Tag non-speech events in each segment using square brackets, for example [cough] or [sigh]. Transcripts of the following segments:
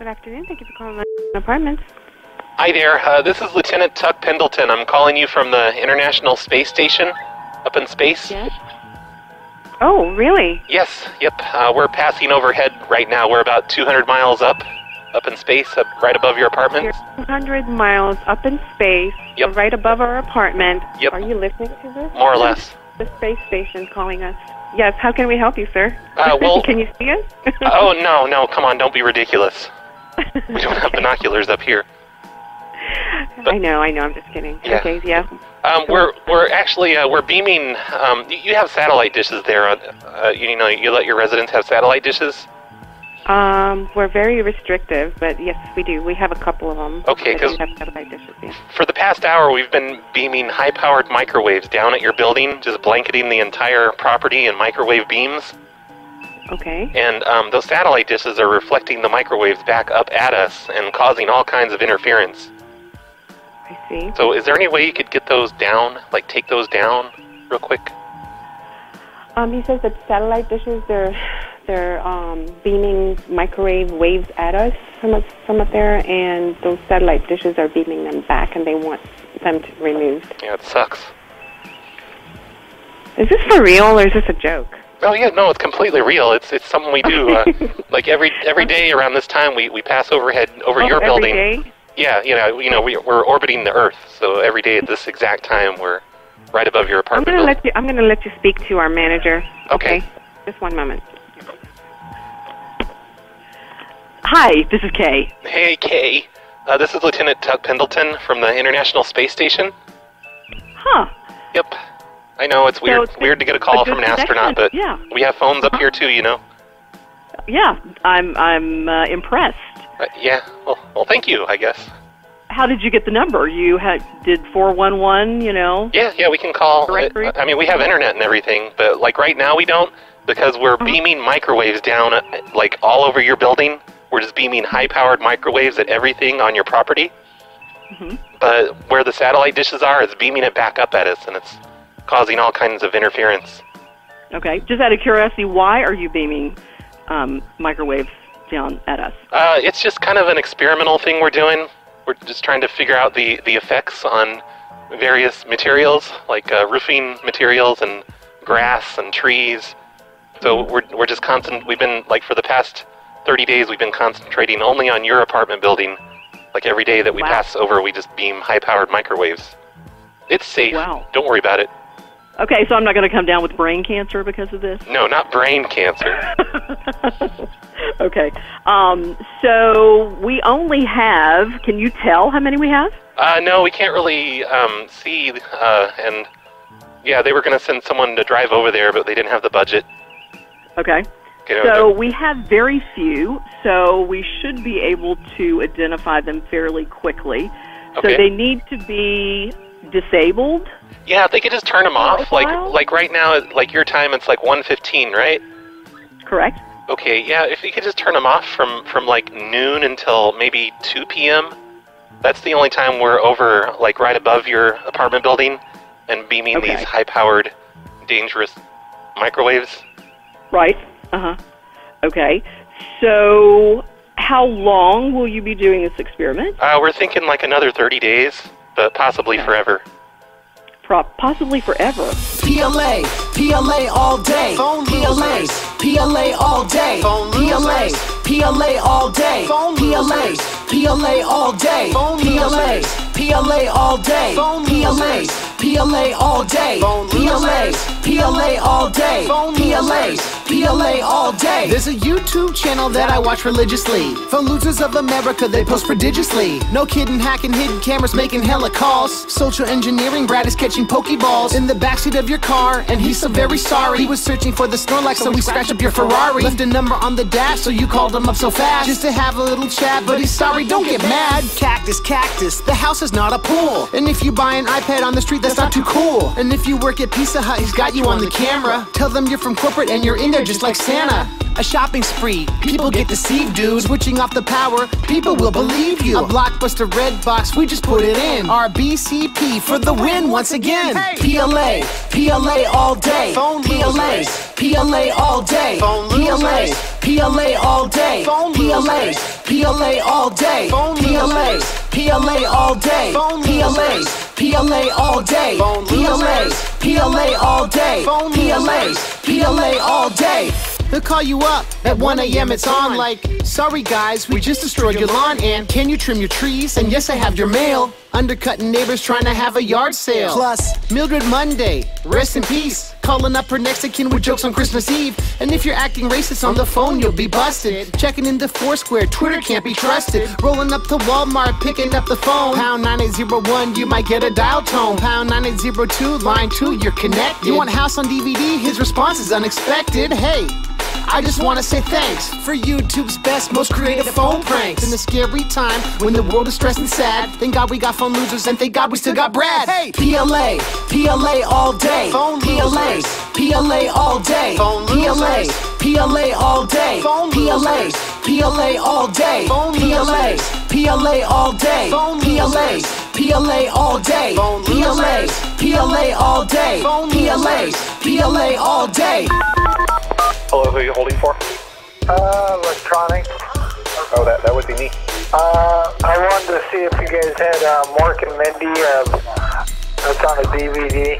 Good afternoon. Thank you for calling the apartments. Hi there. Uh, this is Lieutenant Tuck Pendleton. I'm calling you from the International Space Station up in space. Yes. Oh, really? Yes, yep. Uh, we're passing overhead right now. We're about 200 miles up, up in space, up right above your apartment. You're 200 miles up in space, Yep. right above our apartment. Yep. Are you listening to this? More or less. The space station calling us. Yes. How can we help you, sir? Uh, [laughs] well- can you see us? Oh, [laughs] no, no, come on, don't be ridiculous. We don't have binoculars up here. I know. I know. I'm just kidding. Yeah. Okay. Yeah. Um, we're we're actually uh, we're beaming. Um, you, you have satellite dishes there. Uh, uh, you know, you let your residents have satellite dishes. Um, we're very restrictive, but yes, we do. We have a couple of them. Okay, that do 'cause- have satellite dishes. Yeah. For the past hour, we've been beaming high-powered microwaves down at your building, just blanketing the entire property in microwave beams. Okay. And um, those satellite dishes are reflecting the microwaves back up at us and causing all kinds of interference. I see. So, is there any way you could get those down? Like, take those down real quick? Um, he says that satellite dishes they're they're um, beaming microwave waves at us from up, from up there, and those satellite dishes are beaming them back, and they want them to removed. Yeah, it sucks. Is this for real or is this a joke? Oh yeah, no, it's completely real. It's it's something we do. Uh, [laughs] like every every day around this time, we, we pass overhead over Oh, your building. day? Yeah, you know, you know, we, we're orbiting the Earth, so every day at this exact time, we're right above your apartment. I'm gonna building. let you. I'm gonna let you speak to our manager. Okay. Just one moment. Hi, this is Kay. Hey, Kay. Uh, this is Lieutenant Tuck Pendleton from the International Space Station. Huh. Yep. I know it's weird it's weird to get a call a from an astronaut, but yeah. we have phones up here too, you know. Yeah, I'm I'm uh, impressed. Uh, yeah. Well, well, thank you, I guess. How did you get the number? You had did 411, you know? Yeah, yeah, we can call. Directory? I mean, we have internet and everything, but like right now we don't because we're Uh-huh. beaming microwaves down uh, like all over your building. We're just beaming high-powered microwaves at everything on your property. Mhm. But where the satellite dishes are, it's beaming it back up at us, and it's causing all kinds of interference. Okay. Just out of curiosity, why are you beaming um, microwaves down at us? Uh, it's just kind of an experimental thing we're doing. We're just trying to figure out the, the effects on various materials, like uh, roofing materials and grass and trees. So we're, we're just constant. We've been like for the past 30 days, we've been concentrating only on your apartment building. Like every day that we Wow. pass over, we just beam high-powered microwaves. It's safe. Wow. Don't worry about it. Okay, so I'm not going to come down with brain cancer because of this. No, not brain cancer. [laughs] okay. Um, so we only have. Can you tell how many we have? Uh, no, we can't really um, see. Uh, and yeah, they were going to send someone to drive over there, but they didn't have the budget. Okay. You know, So we have very few, so we should be able to identify them fairly quickly. Okay. So they need to be disabled. yeah, they could just turn them off. Like like right now, like your time, it's like 1:15, right? Correct. Okay, yeah. If you could just turn them off from from like noon until maybe 2 p.m. That's the only time we're over, like right above your apartment building, and beaming Okay. these high-powered, dangerous microwaves. Right. Uh huh. Okay. So how long will you be doing this experiment? Uh, we're thinking like another 30 days, but possibly forever. Pro- possibly forever. PLA, PLA all day. PLA, PLA all day. PLA, PLA all day. PLA, PLA all day. PLA, PLA all day. PLA, PLA all day. PLA, PLA all day. PLA, PLA all day. There's a YouTube channel that I watch religiously. Phone Losers of America, they post prodigiously. No kidding, hacking hidden cameras, making hella calls. Social engineering, Brad is catching pokeballs in the backseat of your car, and he's so very sorry. He was searching for the Snorlax, so we scratched up your Ferrari. Left a number on the dash, so you called him up so fast just to have a little chat. But he's sorry, don't get mad. Cactus, cactus, the house is not a pool. And if you buy an iPad on the street, that's not too cool. And if you work at Pizza Hut, he's got you on the camera. Tell them you're from corporate and you're in there just like Santa. A shopping spree, people get deceived, dude. Switching off the power, people will believe you. A blockbuster red box, we just put it in. RBCP for the win once again. PLA, PLA all day. PLA, PLA all day. PLA, PLA all day. PLA, PLA all day. PLAs, PLA all day. PLAs, PLA all day. PLAs, PLA all day. PLAs, PLA all day. They'll call you up at 1 a.m. It's on like, sorry guys, we just destroyed your lawn and can you trim your trees? And yes, I have your mail. Undercutting neighbors trying to have a yard sale. Plus, Mildred Monday, rest in peace. Calling up her Mexican with jokes on Christmas Eve. And if you're acting racist on the phone, you'll be busted. Checking into Foursquare, Twitter can't be trusted. Rolling up to Walmart, picking up the phone. Pound 9801, you might get a dial tone. Pound 9802, line 2, you're connected. You want House on DVD? His response is unexpected. Hey. I just wanna say thanks for YouTube's best, most creative phone pranks. In a scary time when the world is stressed and sad, thank God we got phone losers and thank God we still got Brad. Hey, PLA, PLA all day. Phone PLAs, PLA all day. Phone PLAs, PLA all day. Phone PLAs, PLA all day. Phone PLAs, PLA all day. Phone PLAs, PLA all day. Phone PLAs, PLA all day. Phone PLAs, PLA all day. Hello, who are you holding for? Uh, electronic. Oh, that, that would be me. Uh, I wanted to see if you guys had uh, Mork and Mindy. Uh, that's on a DVD.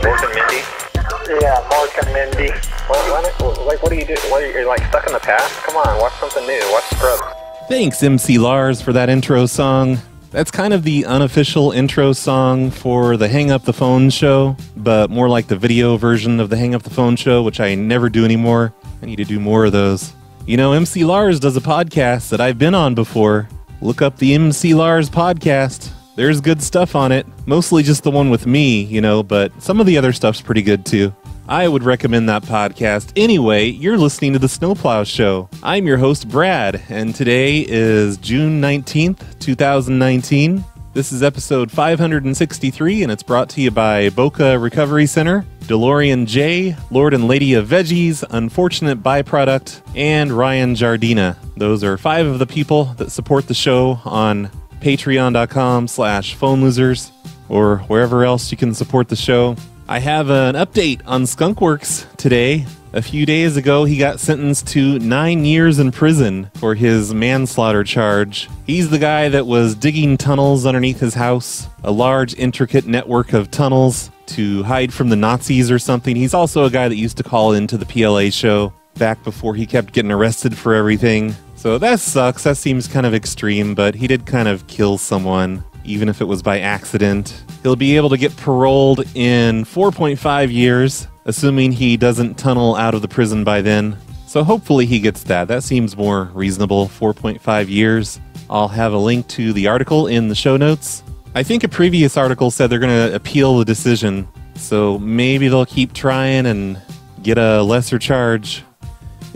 Mork and Mindy? Yeah, Mark and Mindy. Like, what do you do? What are you, you're like stuck in the past? Come on, watch something new. Watch Scrubs. Thanks, MC Lars, for that intro song. That's kind of the unofficial intro song for the Hang Up the Phone show, but more like the video version of the Hang Up the Phone show, which I never do anymore. I need to do more of those. You know, MC Lars does a podcast that I've been on before. Look up the MC Lars podcast. There's good stuff on it. Mostly just the one with me, you know, but some of the other stuff's pretty good too. I would recommend that podcast. Anyway, you're listening to The Snowplow Show. I'm your host, Brad, and today is June 19th, 2019. This is episode 563, and it's brought to you by Boca Recovery Center, DeLorean J, Lord and Lady of Veggies, Unfortunate Byproduct, and Ryan Jardina. Those are five of the people that support the show on patreon.com slash phone losers or wherever else you can support the show. I have an update on Skunkworks today. A few days ago, he got sentenced to nine years in prison for his manslaughter charge. He's the guy that was digging tunnels underneath his house, a large, intricate network of tunnels to hide from the Nazis or something. He's also a guy that used to call into the PLA show back before he kept getting arrested for everything. So that sucks. That seems kind of extreme, but he did kind of kill someone even if it was by accident. He'll be able to get paroled in 4.5 years, assuming he doesn't tunnel out of the prison by then. So hopefully he gets that. That seems more reasonable. 4.5 years. I'll have a link to the article in the show notes. I think a previous article said they're going to appeal the decision, so maybe they'll keep trying and get a lesser charge.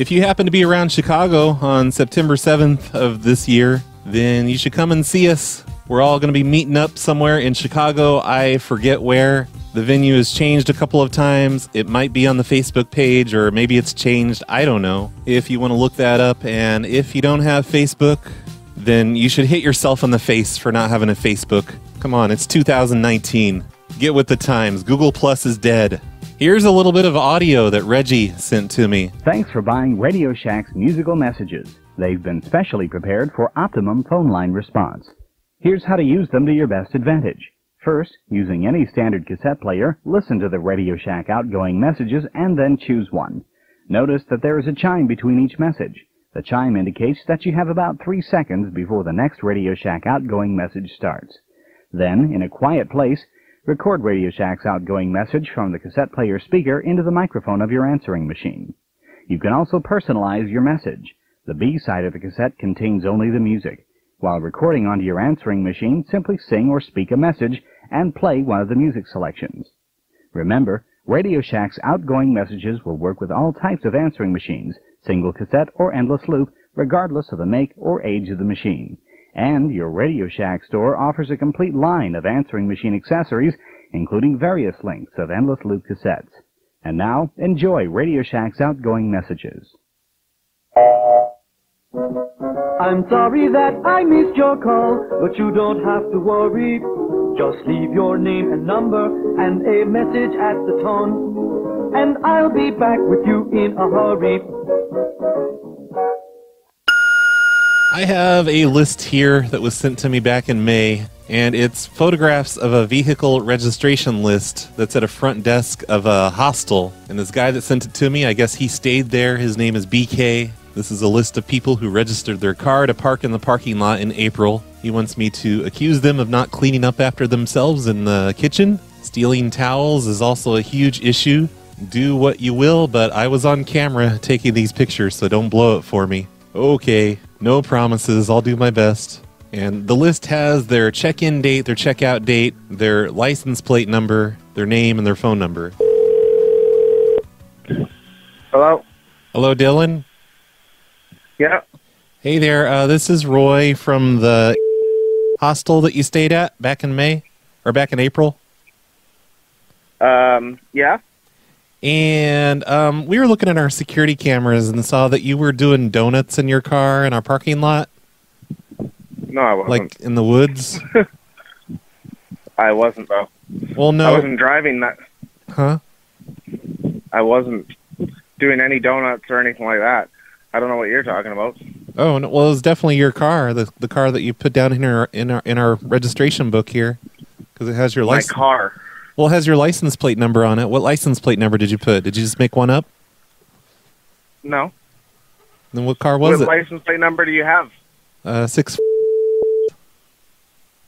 If you happen to be around Chicago on September 7th of this year, then you should come and see us. We're all going to be meeting up somewhere in Chicago. I forget where. The venue has changed a couple of times. It might be on the Facebook page or maybe it's changed. I don't know. If you want to look that up, and if you don't have Facebook, then you should hit yourself on the face for not having a Facebook. Come on, it's 2019. Get with the times. Google Plus is dead. Here's a little bit of audio that Reggie sent to me. Thanks for buying Radio Shack's musical messages. They've been specially prepared for optimum phone line response. Here's how to use them to your best advantage. First, using any standard cassette player, listen to the Radio Shack outgoing messages and then choose one. Notice that there is a chime between each message. The chime indicates that you have about three seconds before the next Radio Shack outgoing message starts. Then, in a quiet place, record Radio Shack's outgoing message from the cassette player speaker into the microphone of your answering machine. You can also personalize your message. The B side of the cassette contains only the music. While recording onto your answering machine, simply sing or speak a message and play one of the music selections. Remember, Radio Shack's outgoing messages will work with all types of answering machines, single cassette or endless loop, regardless of the make or age of the machine. And your Radio Shack store offers a complete line of answering machine accessories, including various lengths of endless loop cassettes. And now, enjoy Radio Shack's outgoing messages. I'm sorry that I missed your call, but you don't have to worry. Just leave your name and number and a message at the tone, and I'll be back with you in a hurry. I have a list here that was sent to me back in May, and it's photographs of a vehicle registration list that's at a front desk of a hostel. And this guy that sent it to me, I guess he stayed there. His name is BK. This is a list of people who registered their car to park in the parking lot in April. He wants me to accuse them of not cleaning up after themselves in the kitchen. Stealing towels is also a huge issue. Do what you will, but I was on camera taking these pictures, so don't blow it for me. Okay, no promises. I'll do my best. And the list has their check in date, their checkout date, their license plate number, their name, and their phone number. Hello? Hello, Dylan. Yeah. Hey there. Uh, this is Roy from the hostel that you stayed at back in May or back in April. Um, yeah. And um, we were looking at our security cameras and saw that you were doing donuts in your car in our parking lot, No, I wasn't. like in the woods. [laughs] I wasn't though. Well, no, I wasn't driving that. huh? I wasn't doing any donuts or anything like that. I don't know what you're talking about. Oh, no, well, it was definitely your car, the the car that you put down in our in our in our registration book here, because it has your license. My car. Well, it has your license plate number on it. What license plate number did you put? Did you just make one up? No. Then what car was what it? license plate number do you have? Uh, six.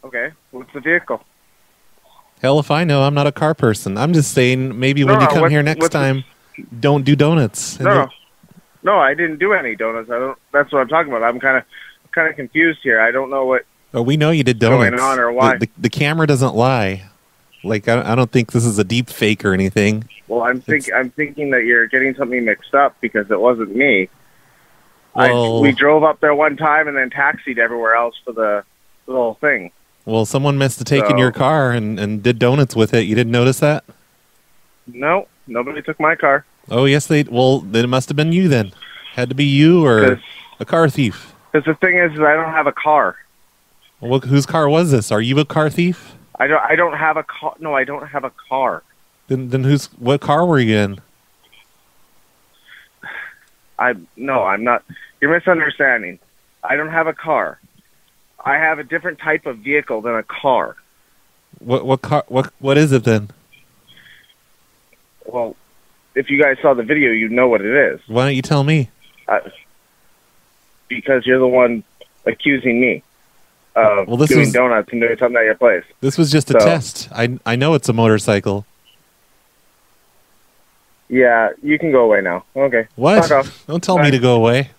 Okay. What's the vehicle? Hell if I know. I'm not a car person. I'm just saying maybe when you come here next what's the- time, don't do donuts. And No. No, I didn't do any donuts. I don't. That's what I'm talking about. I'm kind of kind of confused here. I don't know what. Oh, we know you did donuts. going on or The- why. The, the, camera doesn't lie. Like I, I don't think this is a deep fake or anything. Well, I'm think I'm thinking that you're getting something mixed up because it wasn't me. Well, I, we drove up there one time and then taxied everywhere else for the, the whole thing. well, someone must have taken So- your car and, and did donuts with it. You didn't notice that? No, nobody took my car. Oh, yes, they. Well, then it must have been you then. Had to be you or a car thief. Because the thing is, is I don't have a car. Well, whose car was this? Are you a car thief? I don't. I don't have a car. No, I don't have a car. Then, then who's? What car were you in? I no, I'm not. You're misunderstanding. I don't have a car. I have a different type of vehicle than a car. What what car? What what is it then? Well, if you guys saw the video, you'd know what it is. Why don't you tell me? Uh, because you're the one accusing me of Well, this doing was- donuts and doing something at your place. This was just a So- test. I I know it's a motorcycle. Yeah, you can go away now. Okay. What? Don't tell Bye. me to go away.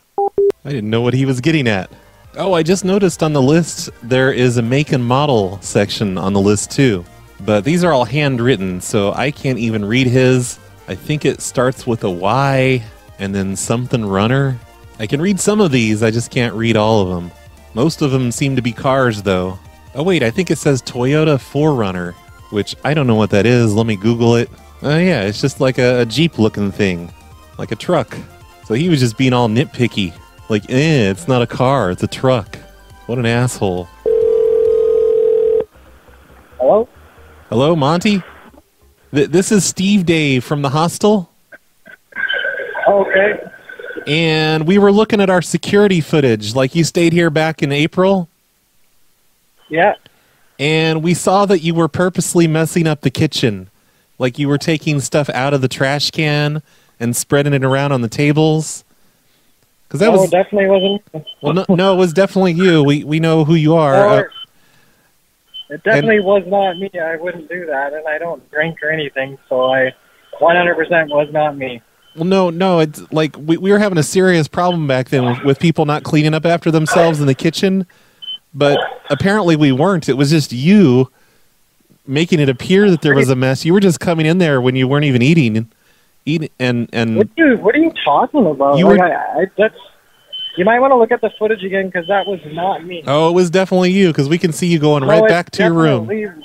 I didn't know what he was getting at. Oh, I just noticed on the list there is a make and model section on the list too. But these are all handwritten, so I can't even read his. I think it starts with a Y and then something runner. I can read some of these, I just can't read all of them. Most of them seem to be cars though. Oh wait, I think it says Toyota 4Runner, which I don't know what that is. Let me Google it. Oh yeah, it's just like a, a Jeep looking thing, like a truck. So he was just being all nitpicky. Like, eh, it's not a car, it's a truck. What an asshole. Hello? Hello, Monty? Th- this is Steve Dave from the hostel, Okay. And we were looking at our security footage. Like, you stayed here back in April, Yeah. and we saw that you were purposely messing up the kitchen. Like, you were taking stuff out of the trash can and spreading it around on the tables. Because that was. definitely wasn't. Well, no, no, it was definitely you. We, we know who you are. Uh, it definitely was not me. I wouldn't do that, and I don't drink or anything, so I 100% was not me. Well, no, no. It's like we, we were having a serious problem back then with, with people not cleaning up after themselves in the kitchen, but apparently we weren't. It was just you making it appear that there was a mess. You were just coming in there when you weren't even eating, eating, and and What are you, what are you talking about? You like, were- I, I, that's, you might want to look at the footage again because that was not me. oh, it was definitely you because we can see you going No, right back to your room.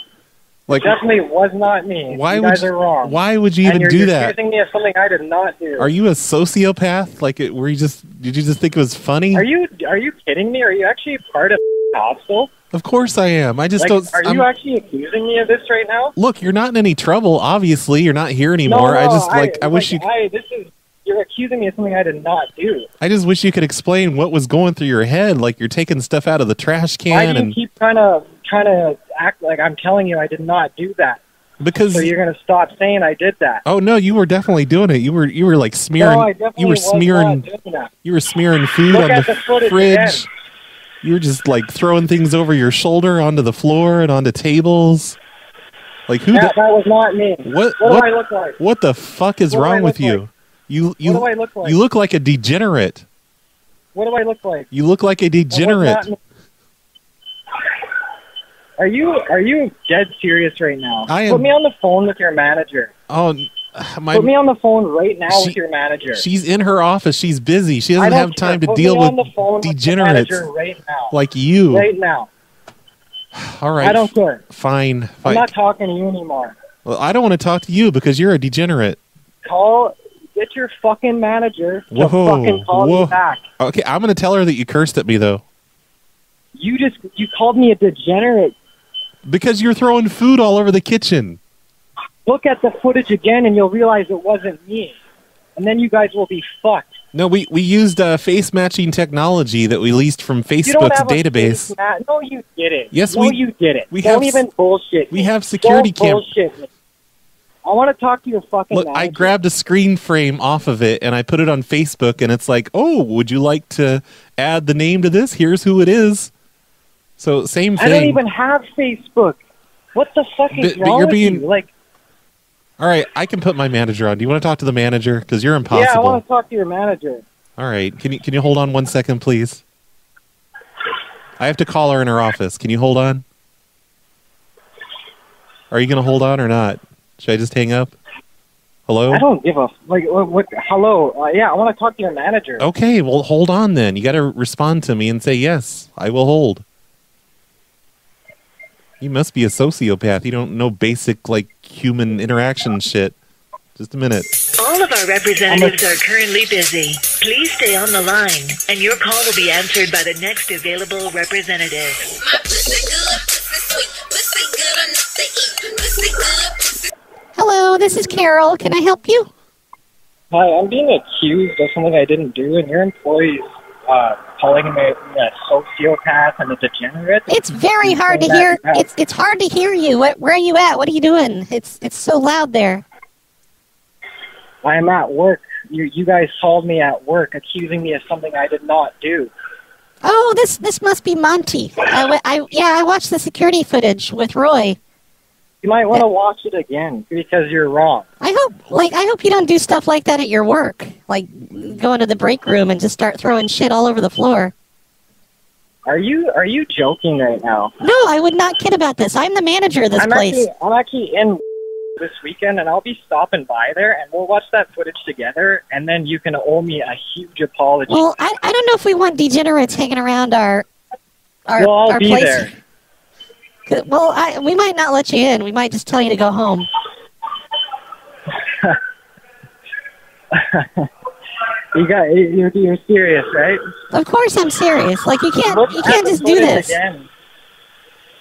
Like, definitely was not me. why you would guys you, are wrong. why would you even do you're that? accusing me of something I did not do. Are you a sociopath? Like, it, were you just did you just think it was funny? Are you are you kidding me? Are you actually part of hostel? Of course I am. I just Like, don't. are I'm- you actually accusing me of this right now? look, you're not in any trouble. Obviously, you're not here anymore. No, I no, just like I, wish you. I this is you're accusing me of something I did not do. I just wish you could explain what was going through your head. Like you're taking stuff out of the trash Why can do you and keep trying to trying to act like I'm telling you I did not do that? because So you're gonna stop saying I did that? Oh no, you were definitely doing it. You were you were like smearing no, you were smearing not doing that. you were smearing food Look on the, fridge. again. You were just like throwing things over your shoulder onto the floor and onto tables. Like who That, that was not me. what What, what do I look like? what the fuck is What wrong with you? like? You you do I look like? you look like a degenerate. What do I look like? You look like a degenerate. Are you are you dead serious right now? I am- Put me on the phone with your manager. Oh, my Put me on the phone right now She- with your manager. she's in her office. She's busy. She doesn't have time care. to Put deal with with degenerates manager right now. like you. Right now. All right. I don't care. Fine. I'm not talking to you anymore. Well, I don't want to talk to you because you're a degenerate. Call get your fucking manager to Whoa, fucking call whoa. me back. Okay, I'm going to tell her that you cursed at me though, You just you called me a degenerate. Because you're throwing food all over the kitchen. Look at the footage again and you'll realize it wasn't me. And then you guys will be fucked. No, we we used uh, face matching technology that we leased from Facebook's database. No, you did it. Yes, no, we- you did it. we don't have- even bullshit. we have security Don't cam- bullshit me. I want to talk to your fucking Look, manager. I grabbed a screen frame off of it and I put it on Facebook, and it's like, oh, would you like to add the name to this? Here's who it is. So same thing. I don't even have Facebook. What the fuck is But- but wrong you're with being- you? Like, All right, I can put my manager on. Do you want to talk to the manager? Because you're impossible. yeah, I want to talk to your manager. All right, can you can you hold on one second, please? I have to call her in her office. Can you hold on? Are you going to hold on or not? Should I just hang up? Hello. I don't give a like. What? what hello? Uh, yeah, I want to talk to your manager. Okay, well, hold on then. You got to respond to me and say yes. I will hold. You must be a sociopath. You don't know basic like human interaction shit. Just a minute. All of our representatives are currently busy. Please stay on the line, and your call will be answered by the next available representative. Hello, this is Carol. Can I help you? Hi, I'm being accused of something I didn't do, and your employees uh, calling me a sociopath and a degenerate. It's very hard to hear. that- It's it's hard to hear you. What, where are you at? What are you doing? It's it's so loud there. I'm at work. You, you guys called me at work, accusing me of something I did not do. Oh, this this must be Monty. I, I yeah, I watched the security footage with Roy. You might want to watch it again because you're wrong. I hope like I hope you don't do stuff like that at your work. Like go into the break room and just start throwing shit all over the floor. Are you are you joking right now? No, I would not kid about this. I'm the manager of this I'm place. actually I'm actually in [laughs] this weekend, and I'll be stopping by there, and we'll watch that footage together, and then you can owe me a huge apology. Well, I, I don't know if we want degenerates hanging around our our, We'll all our be place. there. Well, I, we might not let you in. We might just tell you to go home. [laughs] You got you're, you're serious, right? Of course, I'm serious. Like you can't Look you can't just do this. Again.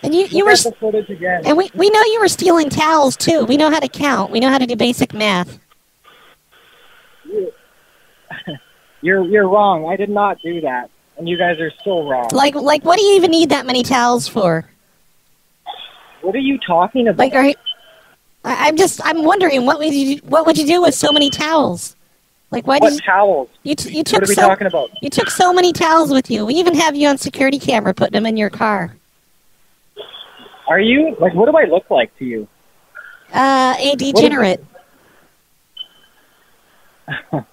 And you you Look were and we we know you were stealing towels too. We know how to count. We know how to do basic math. [laughs] You're you're wrong. I did not do that, and you guys are still wrong. Like like what do you even need that many towels for? What are you talking about? Like are you, I'm just I'm wondering what would you what would you do with so many towels? Like why what did you, towels? you you took What are we so talking about? you took so many towels with you? We even have you on security camera putting them in your car. Are you like? What do I look like to you? Uh, a degenerate. [laughs]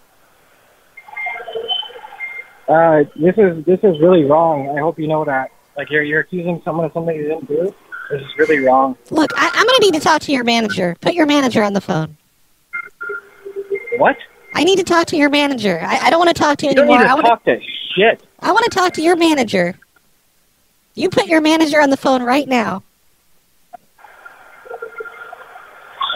Uh, this is this is really wrong. I hope you know that. Like you're you're accusing someone of something you didn't do. This is really wrong. Look, I, I'm gonna need to talk to your manager. Put your manager on the phone. What? I need to talk to your manager. I, I don't want to talk to you, You don't anymore. need to I want talk to shit. I want to talk to your manager. You put your manager on the phone right now.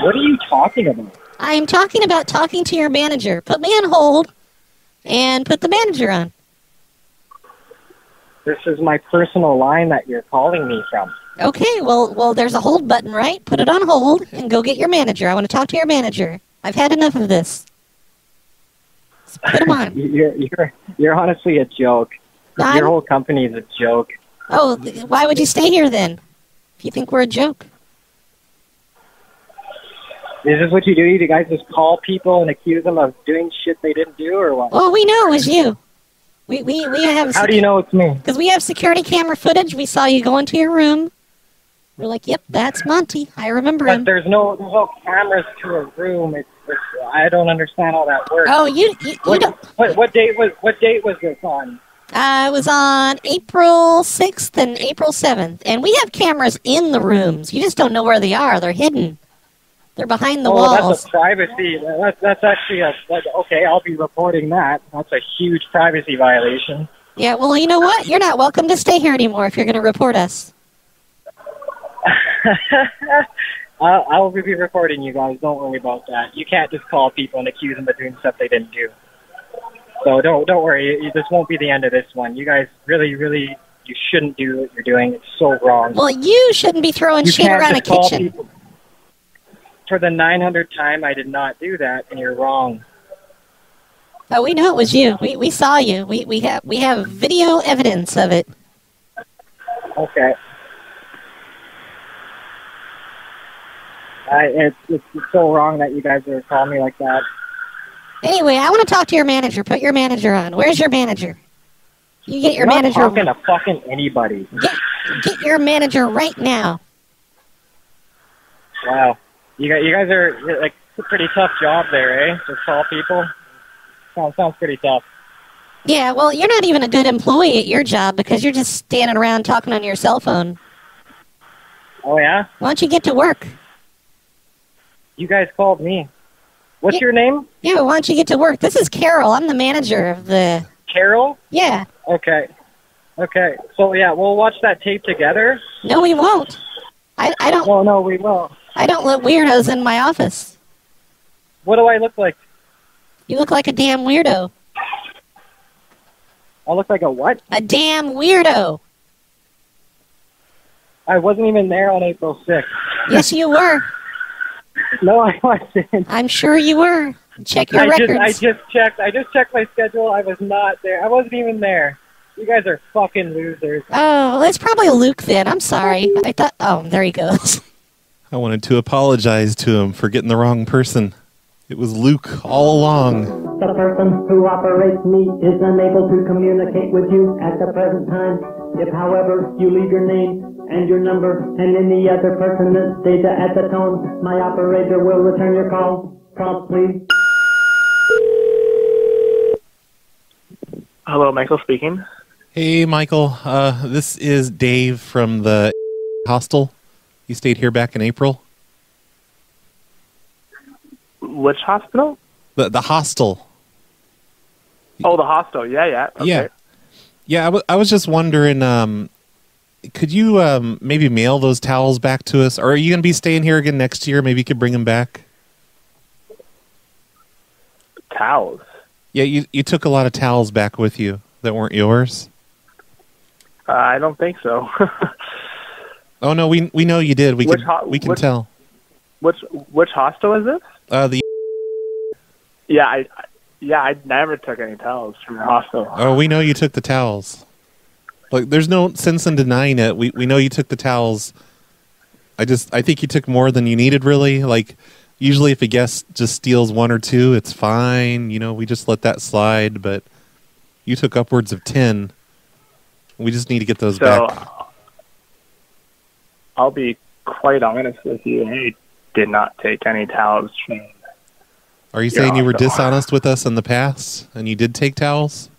What are you talking about? I am talking about talking to your manager. Put me on hold and put the manager on. This is my personal line that you're calling me from. Okay, well, well, there's a hold button, right? Put it on hold and go get your manager. I want to talk to your manager. I've had enough of this. Put them on. [laughs] You're you're you're honestly a joke. I'm- Your whole company is a joke. Oh, why would you stay here then? If you think we're a joke. This is this what you do? You guys just call people and accuse them of doing shit they didn't do, or what? Oh, we know it was you. We we we have. How do you know it's me? Because we have security camera footage. We saw you go into your room. We're like, yep, that's Monty. I remember But him. there's no there's no cameras to a room. It's, it's I don't understand all that work. Oh, you you, you what, don't. what what date was what date was this on? Uh, it was on April 6th and April 7th. And we have cameras in the rooms. You just don't know where they are. They're hidden. They're behind the oh, walls. that's a privacy. That's that's actually a that, okay. I'll be reporting that. That's a huge privacy violation. Yeah, well, you know what? You're not welcome to stay here anymore if you're going to report us. [laughs] I'll, I'll be recording you guys. Don't worry about that. You can't just call people and accuse them of doing stuff they didn't do. So don't don't worry. This won't be the end of this one. You guys really really you shouldn't do what you're doing. It's so wrong. Well, you shouldn't be throwing you shit around call kitchen. people. For the 900th time, I did not do that, and you're wrong. Oh, we know it was you. We we saw you. We we have we have video evidence of it. Okay. I, it's, it's, so wrong that you guys are calling me like that. Anyway, I want to talk to your manager. Put your manager on. Where's your manager? You get your I'm not manager. talking to fucking anybody. Get, get your manager right now. Wow. You guys, you guys are like it's a pretty tough job there, eh? Just call people. Sounds sounds pretty tough. Yeah, well, you're not even a good employee at your job because you're just standing around talking on your cell phone. Oh yeah. Why don't you get to work? You guys called me. What's Yeah. your name? Yeah, why don't you get to work? This is Carol. I'm the manager of the. Carol. Yeah. Okay. Okay. So yeah, we'll watch that tape together. No, we won't. I I don't. No, no, we will. I don't let weirdos in my office. What do I look like? You look like a damn weirdo. I look like a what? A damn weirdo. I wasn't even there on April 6th. Yes, you were. [laughs] No, I wasn't. I'm sure you were. Check your I records. just I just checked. I just checked my schedule. I was not there. I wasn't even there. You guys are fucking losers. Oh, it's probably Luke then. I'm sorry. I thought. Oh, there he goes. [laughs] I wanted to apologize to him for getting the wrong person. It was Luke all along. The person who operates me is unable to communicate with you at the present time. If, however, you leave your name and your number and any other pertinent data at the tone, my operator will return your call promptly. Hello, Michael speaking. Hey, Michael. Uh, this is Dave from the hostel. You stayed here back in April. Which hospital? The the hostel. Oh, the hostel. Yeah, yeah. Okay. Yeah. Yeah, I, w- I was just wondering, um, could you um, maybe mail those towels back to us? Or are you going to be staying here again next year? Maybe you could bring them back? Towels. Yeah, you, you took a lot of towels back with you that weren't yours. Uh, I don't think so. [laughs] Oh, no, we we know you did. We Which can, ho- we can which- tell. which which hostel is this? Uh, the Yeah, I yeah I never took any towels from your hostel. Oh, we know you took the towels. Like, there's no sense in denying it. We we know you took the towels. I just I think you took more than you needed. Really, like usually if a guest just steals one or two, it's fine. You know, we just let that slide. But you took upwards of ten. We just need to get those So back. I'll be quite honest with you. I did not take any towels from. Are you saying you were dishonest with us in the past and you did take towels?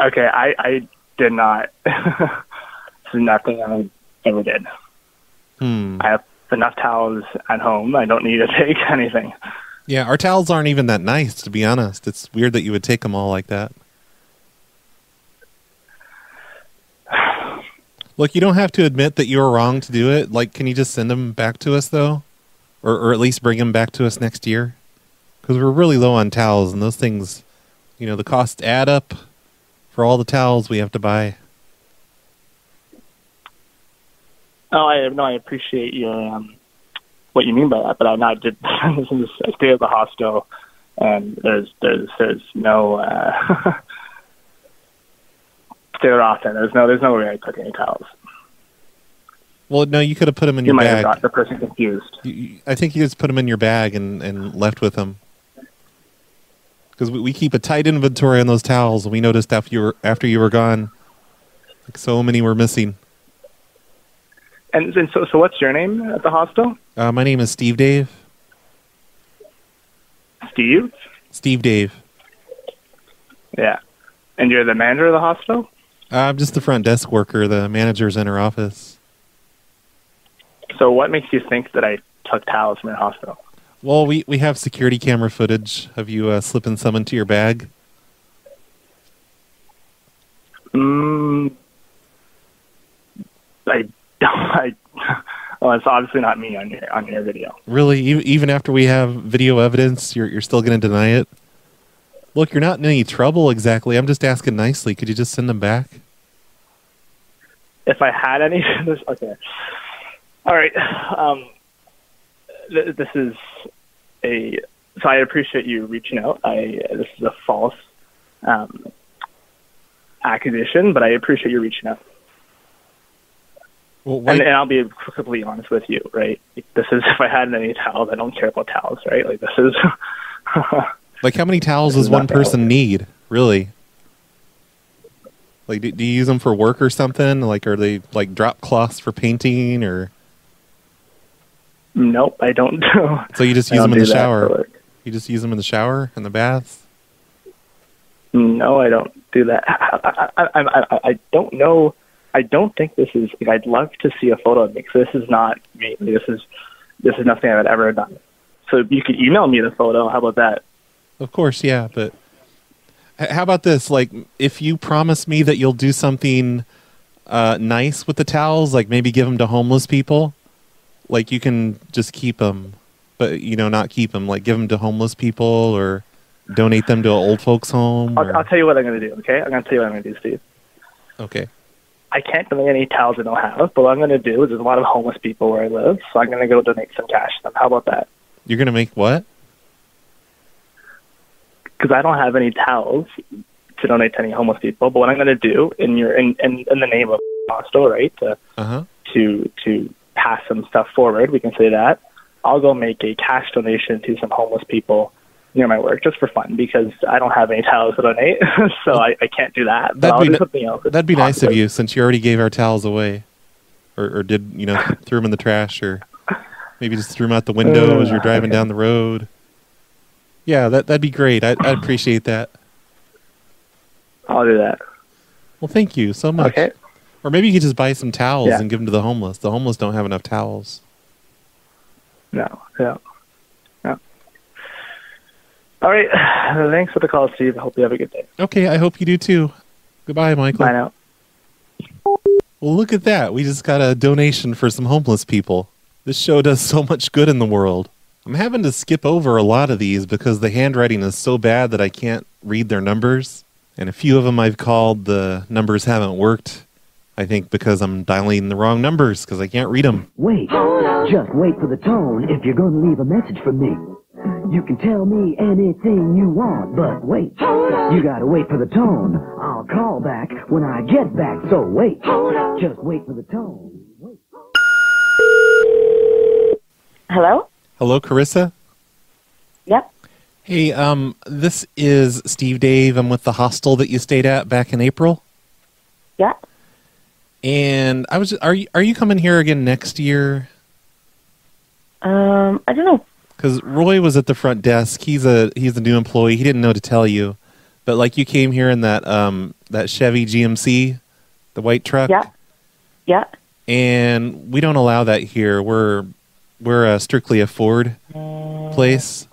Okay, I I did not. [laughs] It's nothing I ever did. Hmm. I have enough towels at home. I don't need to [laughs] take anything. Yeah, our towels aren't even that nice, to be honest. It's weird that you would take them all like that. [sighs] Look, you don't have to admit that you were wrong to do it. Like, can you just send them back to us, though? Or, or at least bring them back to us next year? Because we're really low on towels, and those things, you know, the costs add up for all the towels we have to buy. Oh, I no, I appreciate your um, what you mean by that, but I I did. I stay at the hostel, and there's there's there's no. Uh, [laughs] stay there often. There's no there's no way I took any towels. Well, no, you could have put them in You your might have bag. got the person confused. You- I think you just put them in your bag and, and left with them. Because we, we keep a tight inventory on those towels, and we noticed after you were after you were gone, like so many were missing. And, and so so what's your name at the hostel? Uh, my name is Steve Dave. Steve. Steve Dave. Yeah. And you're the manager of the hostel? Uh, I'm just the front desk worker. The manager's in her office. So what makes you think that I took towels from your hospital? Well, we, we have security camera footage of you uh, slipping some into your bag. Mm, I don't. I. Well, [laughs] it's obviously not me on your on your video. Really, even after we have video evidence, you're you're still going to deny it. Look, you're not in any trouble exactly. I'm just asking nicely. Could you just send them back? If I had any, [laughs] okay. All right. Um, th- this is a. So I appreciate you reaching out. I this is a false um, accusation, but I appreciate you reaching out. Well, And, and I'll be completely honest with you, right? This is [laughs] if I had any towels, I don't care about towels, right? Like this is. [laughs] Like, how many towels does one person need? Really? Like, do, do you use them for work or something? Like, are they like drop cloths for painting, or nope, I don't [laughs] do. so you just use them in the do that for shower? You just use them in the shower and the bath. No, I don't do that. [laughs] I, I, I, I, I don't know. I don't think this is. Like, I'd love to see a photo of me because this is not me. This is this is nothing I've ever done. So you could email me the photo. How about that? Of course, yeah, but how about this? Like, if you promise me that you'll do something uh, nice with the towels, like maybe give them to homeless people, like you can just keep them, but you know, not keep them. Like, give them to homeless people or donate them to an old folks' home. I'll, I'll tell you what I'm going to do. Okay, I'm going to tell you what I'm going to do, Steve. okay. I can't donate any towels I don't have, but what I'm going to do is there's a lot of homeless people where I live, so I'm going to go donate some cash to them. How about that? You're gonna make what? Because I don't have any towels to donate to any homeless people. But what I'm going to do in your in, in in the name of hostel, right? To Uh huh. to to pass some stuff forward, we can say that. I'll go make a cash donation to some homeless people near my work just for fun because I don't have any towels to donate, [laughs] so I, I can't do that. But That'd I'll be do something else. That'd be nice of you, since you already gave our towels away, or or did you know [laughs] threw them in the trash, or maybe just threw them out the window as you're Uh, driving okay. down the road. Yeah, that that'd be great. I I'd appreciate that. I'll do that. Well, thank you so much. Okay. Or maybe you could just buy some towels Yeah. and give them to the homeless. The homeless don't have enough towels. No, yeah. No. All right. [sighs] Thanks for the call, Steve. I hope you have a good day. Okay, I hope you do too. Goodbye, Michael. Bye now. Well, look at that. We just got a donation for some homeless people. This show does so much good in the world. I'm having to skip over a lot of these because the handwriting is so bad that I can't read their numbers. And a few of them I've called, the numbers haven't worked. I think because I'm dialing the wrong numbers because I can't read them. Wait, just wait for the tone if you're gonna leave a message for me. You can tell me anything you want, but wait, you gotta wait for the tone. I'll call back when I get back, so wait, just wait for the tone. Hello? Hello, Carissa? Yep. Hey, um, this is Steve Dave. I'm with the hostel that you stayed at back in April. Yeah. And I was are you are you coming here again next year? Um, I don't know. Because Roy was at the front desk. He's a he's a new employee. He didn't know to tell you, but like you came here in that um that Chevy GMC, the white truck. Yeah. Yeah. And we don't allow that here. We're we're a strictly a Ford place.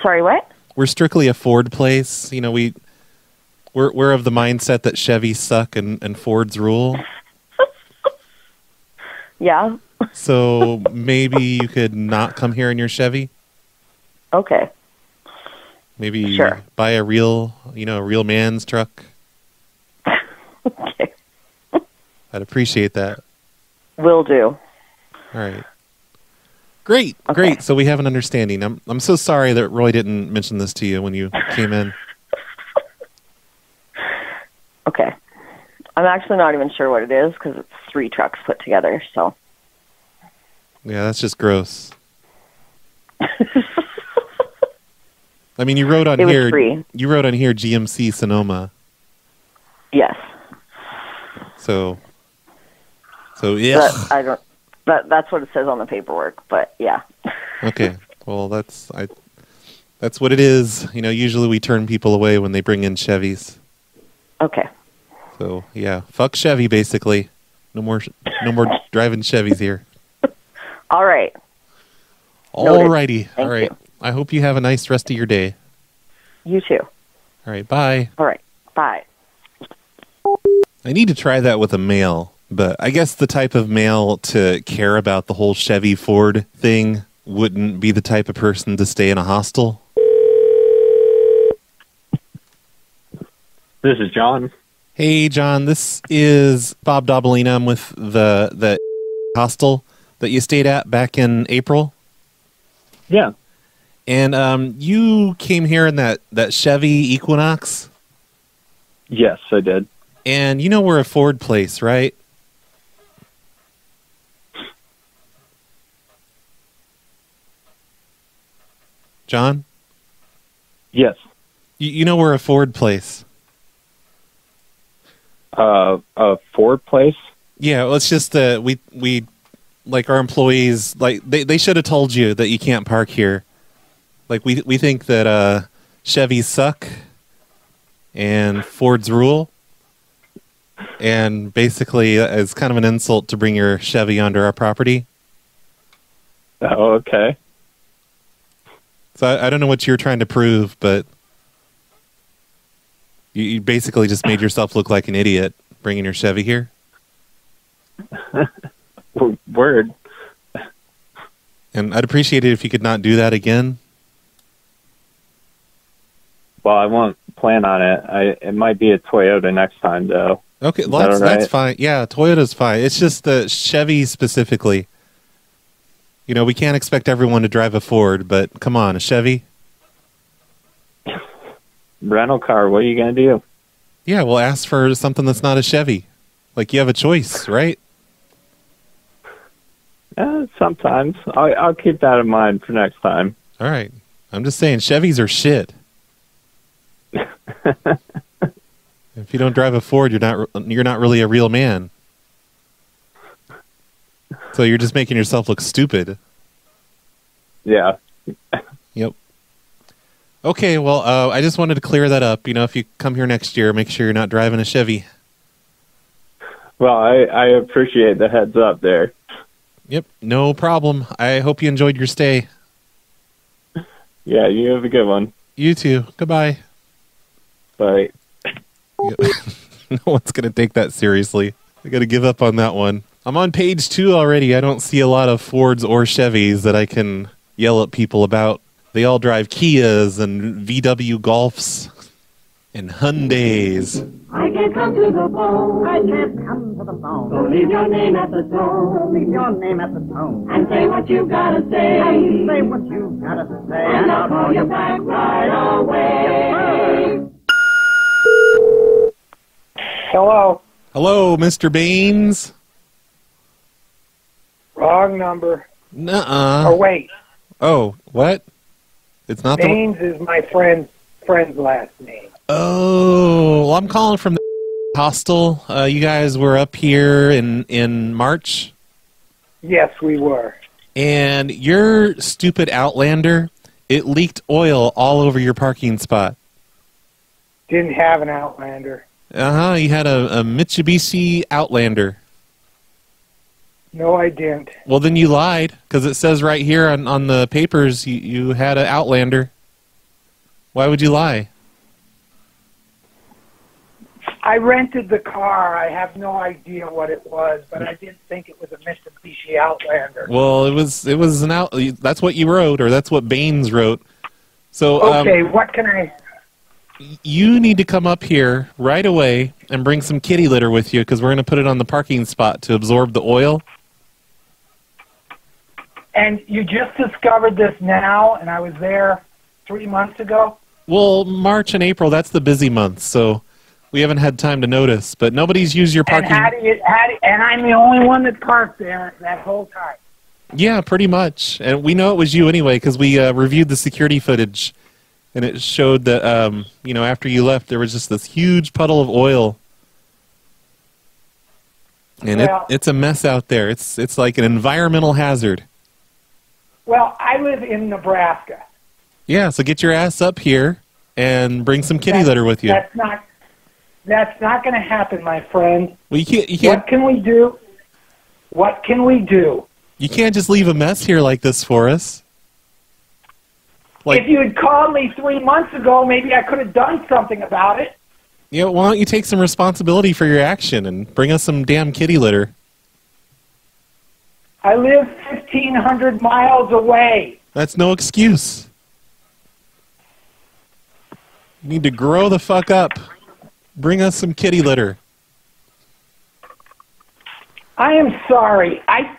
Sorry, what? We're strictly a Ford place. You know we we're we're of the mindset that Chevys suck and and Fords rule. [laughs] Yeah. So maybe you could not come here in your Chevy. Okay. Maybe Sure. buy a real, you know, a real man's truck. [laughs] okay. I'd appreciate that. Will do. All right. Great, great. So we have an understanding. I'm I'm so sorry that Roy didn't mention this to you when you came in. Okay. I'm actually not even sure what it is because it's three trucks put together. So Yeah, that's just gross. I mean, you wrote on It was here. free. You wrote on here GMC Sonoma. yes, So, so yeah. That- I don't. That that's what it says on the paperwork. But yeah, Okay. Well, that's I. That's what it is. You know, usually we turn people away when they bring in Chevys. Okay. So yeah, fuck Chevy, basically. No more, no more driving Chevys here. [laughs] all right. Noted. Alrighty. Thank All right. I hope you have a nice rest of your day. You too. All right. Bye. All right. Bye. I need to try that with a male, but I guess the type of male to care about the whole Chevy Ford thing wouldn't be the type of person to stay in a hostel. This is John. Hey, John, this is Bob Dobalina. I'm with the the hostel that you stayed at back in April. Yeah. And um, you came here in that, that Chevy Equinox, Yes, I did. and you know we're a Ford place, right? John? Yes. You, you know we're a Ford place. Uh, a Ford place. Yeah, well, it's just that we we like our employees like they, they should have told you that you can't park here. Like we we think that uh Chevys suck and Fords rule. And basically uh, it's kind of an insult to bring your Chevy onto our property. Oh, okay. So I, I don't know what you're trying to prove, but you, you basically just made yourself look like an idiot bringing your Chevy here. [laughs] Word. And I'd appreciate it if you could not do that again. Well, I won't plan on it. I it might be a Toyota next time though. Okay, well, that's, right? that's fine. Yeah, Toyota's fine. It's just the Chevy specifically. You know, we can't expect everyone to drive a Ford, but come on, a Chevy. Rental car. What are you gonna do? Yeah, we'll ask for something that's not a Chevy. Like you have a choice, right? Uh, sometimes I'll, I'll keep that in mind for next time. All right. I'm just saying Chevys are shit. [laughs] if you don't drive a Ford, you're not you're not really a real man. So you're just making yourself look stupid. Yeah. Okay, well, uh, I just wanted to clear that up. You know, if you come here next year, make sure you're not driving a Chevy. Well, I I appreciate the heads up there. Yep, no problem. I hope you enjoyed your stay. Yeah, you have a good one. You too. Goodbye. Bye. [laughs] no one's going to take that seriously. I got to give up on that one. I'm on page two already. I don't see a lot of Fords or Chevys that I can yell at people about. They all drive Kias and VW Golfs and Hyundais. I can't come to the phone. I can't come to the phone. So leave your name at the tone. Leave your name at the tone. And say what you gotta say. And say what you gotta say. And I'll call you back right away. Hello. Hello, Mr. Baines. Wrong number. Nuh-uh. Oh wait, Oh, what? It's not the. Baines is my friend's friend's last name. Oh, well, I'm calling from the hostel. Uh, you guys were up here in in March, Yes, we were. and your stupid Outlander it leaked oil all over your parking spot. Didn't have an Outlander. Uh huh. You had a, a Mitsubishi Outlander. No, I didn't. Well, then you lied because it says right here on on the papers you you had an Outlander. Why would you lie? I rented the car. I have no idea what it was, but I didn't think it was a Mitsubishi Outlander. Well, it was it was an out. That's what you wrote, or that's what Baines wrote. So um, Okay, what can I? you need to come up here right away and bring some kitty litter with you because we're going to put it on the parking spot to absorb the oil. And you just discovered this now, and I was there three months ago. Well, March and April, that's the busy months, so we haven't had time to notice. But nobody's used your And parking. how do you? How do, and I'm the only one that parked there that whole time. Yeah, pretty much. And we know it was you anyway because we uh, reviewed the security footage, and it showed that um, you know after you left there was just this huge puddle of oil, and Well- it, it's a mess out there. It's it's like an environmental hazard. Well, I live in Nebraska. Yeah, so get your ass up here and bring some kitty That- litter with you. That's not. That's not going to happen, my friend. Well, you can't you can't What can we do? What can we do? you can't just leave a mess here like this for us. Like- if you had called me three months ago, maybe I could have done something about it. Yeah, why don't you take some responsibility for your action and bring us some damn kitty litter? I live 1,500 miles away. That's no excuse. You need to grow the fuck up. Bring us some kitty litter. I am sorry. I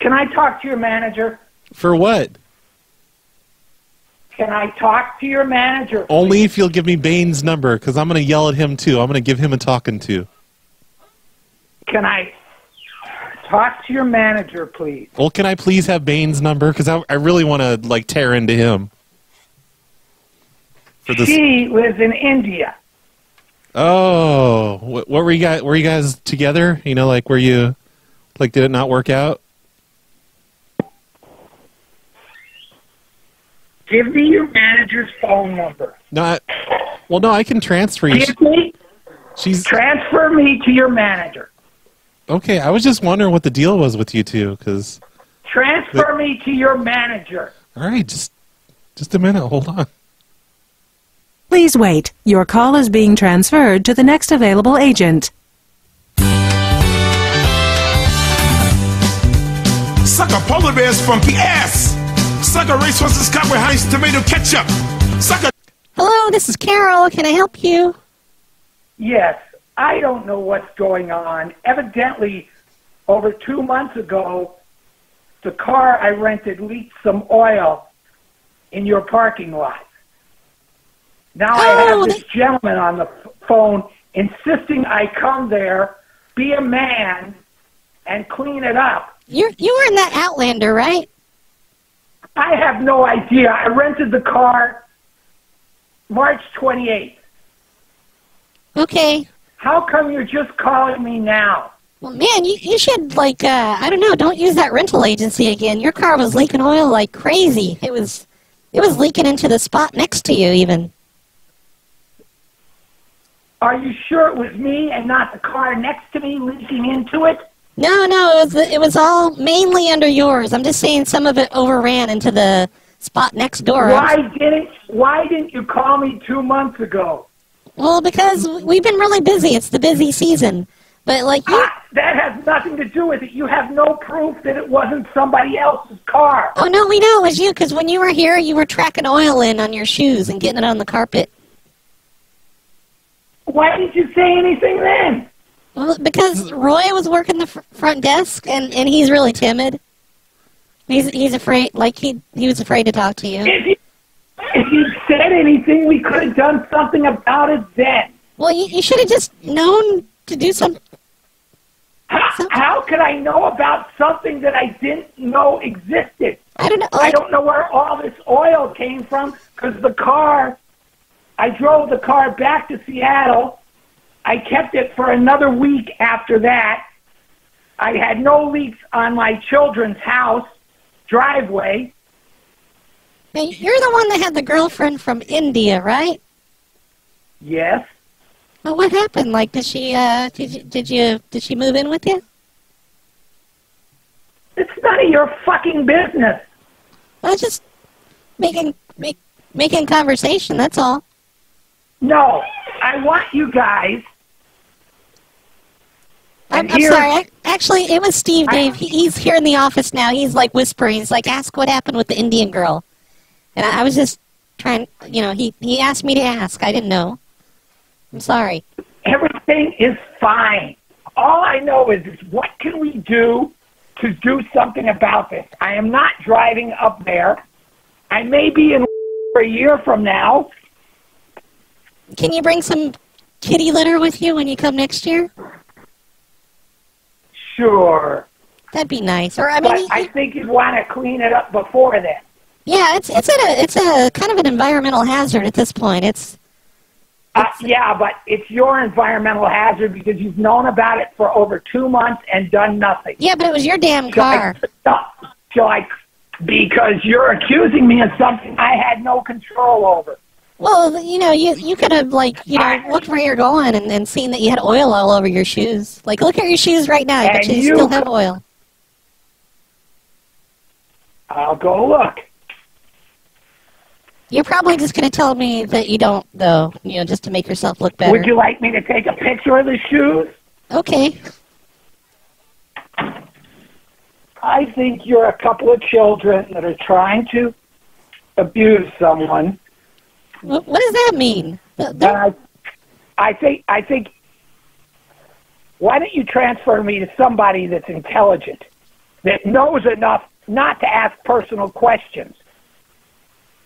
can I talk to your manager? For what? Can I talk to your manager? Only if you'll give me Baines' number, because I'm going to yell at him too. I'm going to give him a talking to. Can I talk to your manager, please? Well, can I please have Baines' number? Because I, I really want to like tear into him. For this. She lives in India. Oh, what, what were you guys? Were you guys together? You know, like were you? Like, did it not work out? Give me your manager's phone number. No. I, well, no, I can transfer you. Give me. She's transfer me to your manager. Okay, I was just wondering what the deal was with you two, because. Transfer me to your manager. All right, just just a minute. Hold on. Please wait. Your call is being transferred to the next available agent. Suck a polar bear's funky ass. Suck a racehorse's cup with honey tomato ketchup. Suck a Hello, this is Carol. Can I help you? Yes, I don't know what's going on. Evidently, over two months ago, the car I rented leaked some oil in your parking lot. Now I have oh, this gentleman on the phone insisting I come there, be a man, and clean it up. You you were in that Outlander, right? I have no idea. I rented the car March 28th. Okay. How come you're just calling me now? Well, man, you, you should like uh, I don't know. Don't use that rental agency again. Your car was leaking oil like crazy. It was it was leaking into the spot next to you even. Are you sure it was me and not the car next to me leaking into it? No, no, it was it was all mainly under yours. I'm just saying some of it overran into the spot next door. Why didn't Why didn't you call me two months ago? Well, because we've been really busy. It's the busy season. But like you, ah, That has nothing to do with it. You have no proof that it wasn't somebody else's car. oh no, we know it was you because when you were here, you were tracking oil in on your shoes and getting it on the carpet. Why didn't you say anything then? Well, because Roy was working the fr- front desk and and he's really timid. He's he's afraid. Like he he was afraid to talk to you. If you if you said anything, we could have done something about it then. Well, you, you should have just known to do some. How, how could I know about something that I didn't know existed? I don't know. I don't know where all this oil came from because the car. I drove the car back to Seattle. I kept it for another week after that. I had no leaks on my children's house driveway. Now, you're the one that had the girlfriend from India, right? Yes. Well, what happened? Like, did she uh did you did you did she move in with you? It's none of your fucking business. I was just making make, making conversation. That's all. No, I want you guys. I'm, I'm sorry. I, actually, it was Steve Dave. He, he's here in the office now. He's like whispering. He's like, "Ask what happened with the Indian girl." And I, I was just trying. You know, he he asked me to ask. I didn't know. I'm sorry. Everything is fine. All I know is, is what can we do to do something about this. I am not driving up there. I may be in a year from now. Can you bring some kitty litter with you when you come next year? Sure. That'd be nice. Or I mean, but I think you'd want to clean it up before then. Yeah, it's it's a it's a kind of an environmental hazard at this point. It's Uh, yeah, but it's your environmental hazard because you've known about it for over two months and done nothing. yeah, but it was your damn car. So I, because you're accusing me of something I had no control over. Well, you know, you you could have like you know looked where you're going and, and seen that you had oil all over your shoes. Like, look at your shoes right now. I bet And you, you still have oil. I'll go look. You're probably just going to tell me that you don't, though. You know, just to make yourself look better. Would you like me to take a picture of the shoes? Okay. I think you're a couple of children that are trying to abuse someone. What, does that mean? And I, I think I think. Why don't you transfer me to somebody that's intelligent, that knows enough not to ask personal questions?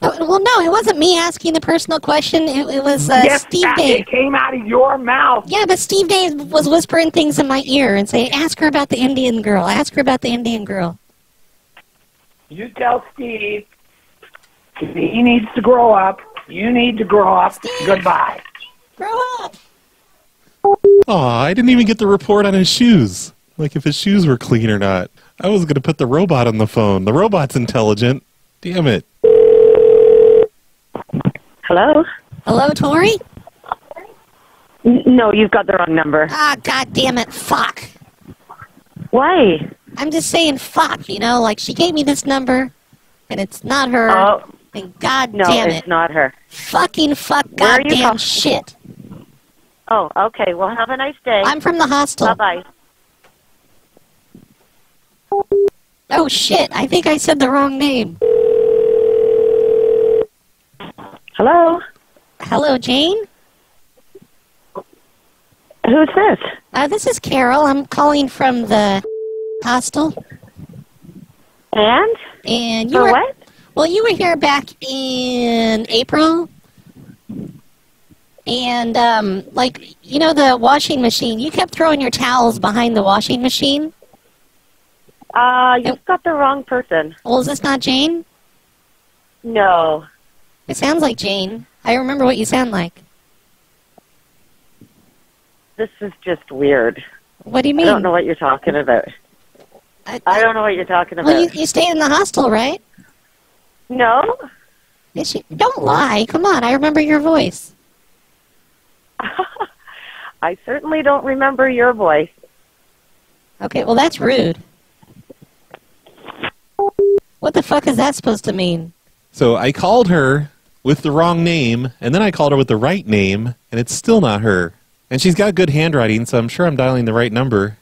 Oh, well, no, it wasn't me asking the personal question. It, it was uh, yes, Steve that- Dave. it came out of your mouth. Yeah, but Steve Dave was whispering things in my ear and saying, "Ask her about the Indian girl. Ask her about the Indian girl." You tell Steve he needs to grow up. You need to grow up. Steve, Goodbye. Grow up. Aw, I didn't even get the report on his shoes. Like if his shoes were clean or not. I was going to put the robot on the phone. The robot's intelligent. Damn it. Hello? Hello, Tori? No, you've got the wrong number. Ah, god damn it, fuck. Why? I'm just saying fuck, you know, like she gave me this number and it's not her. Oh. And god No, damn it's it. not her. Fucking fuck goddamn shit. Oh, okay. Well, have a nice day. I'm from the hostel. Bye-bye. Oh shit, I think I said the wrong name. Hello? Hello, Jane? Who's this? Uh, this is Carol. I'm calling from the hostel. And? And you For were, what? Well, you were here back in April. And, um, like, you know, the washing machine, you kept throwing your towels behind the washing machine. Uh, you've got the wrong person. Well, is this not Jane? No. It sounds like Jane. I remember what you sound like. This is just weird. What do you mean? I don't know what you're talking about. I, don't know what you're talking about. Well, you, you stayed in the hostel, right? No. Yes, you, don't lie. Come on, I remember your voice. [laughs] I certainly don't remember your voice. Okay, well, that's rude. What the fuck is that supposed to mean? So I called her with the wrong name, and then I called her with the right name, and it's still not her. And she's got good handwriting, so I'm sure I'm dialing the right number.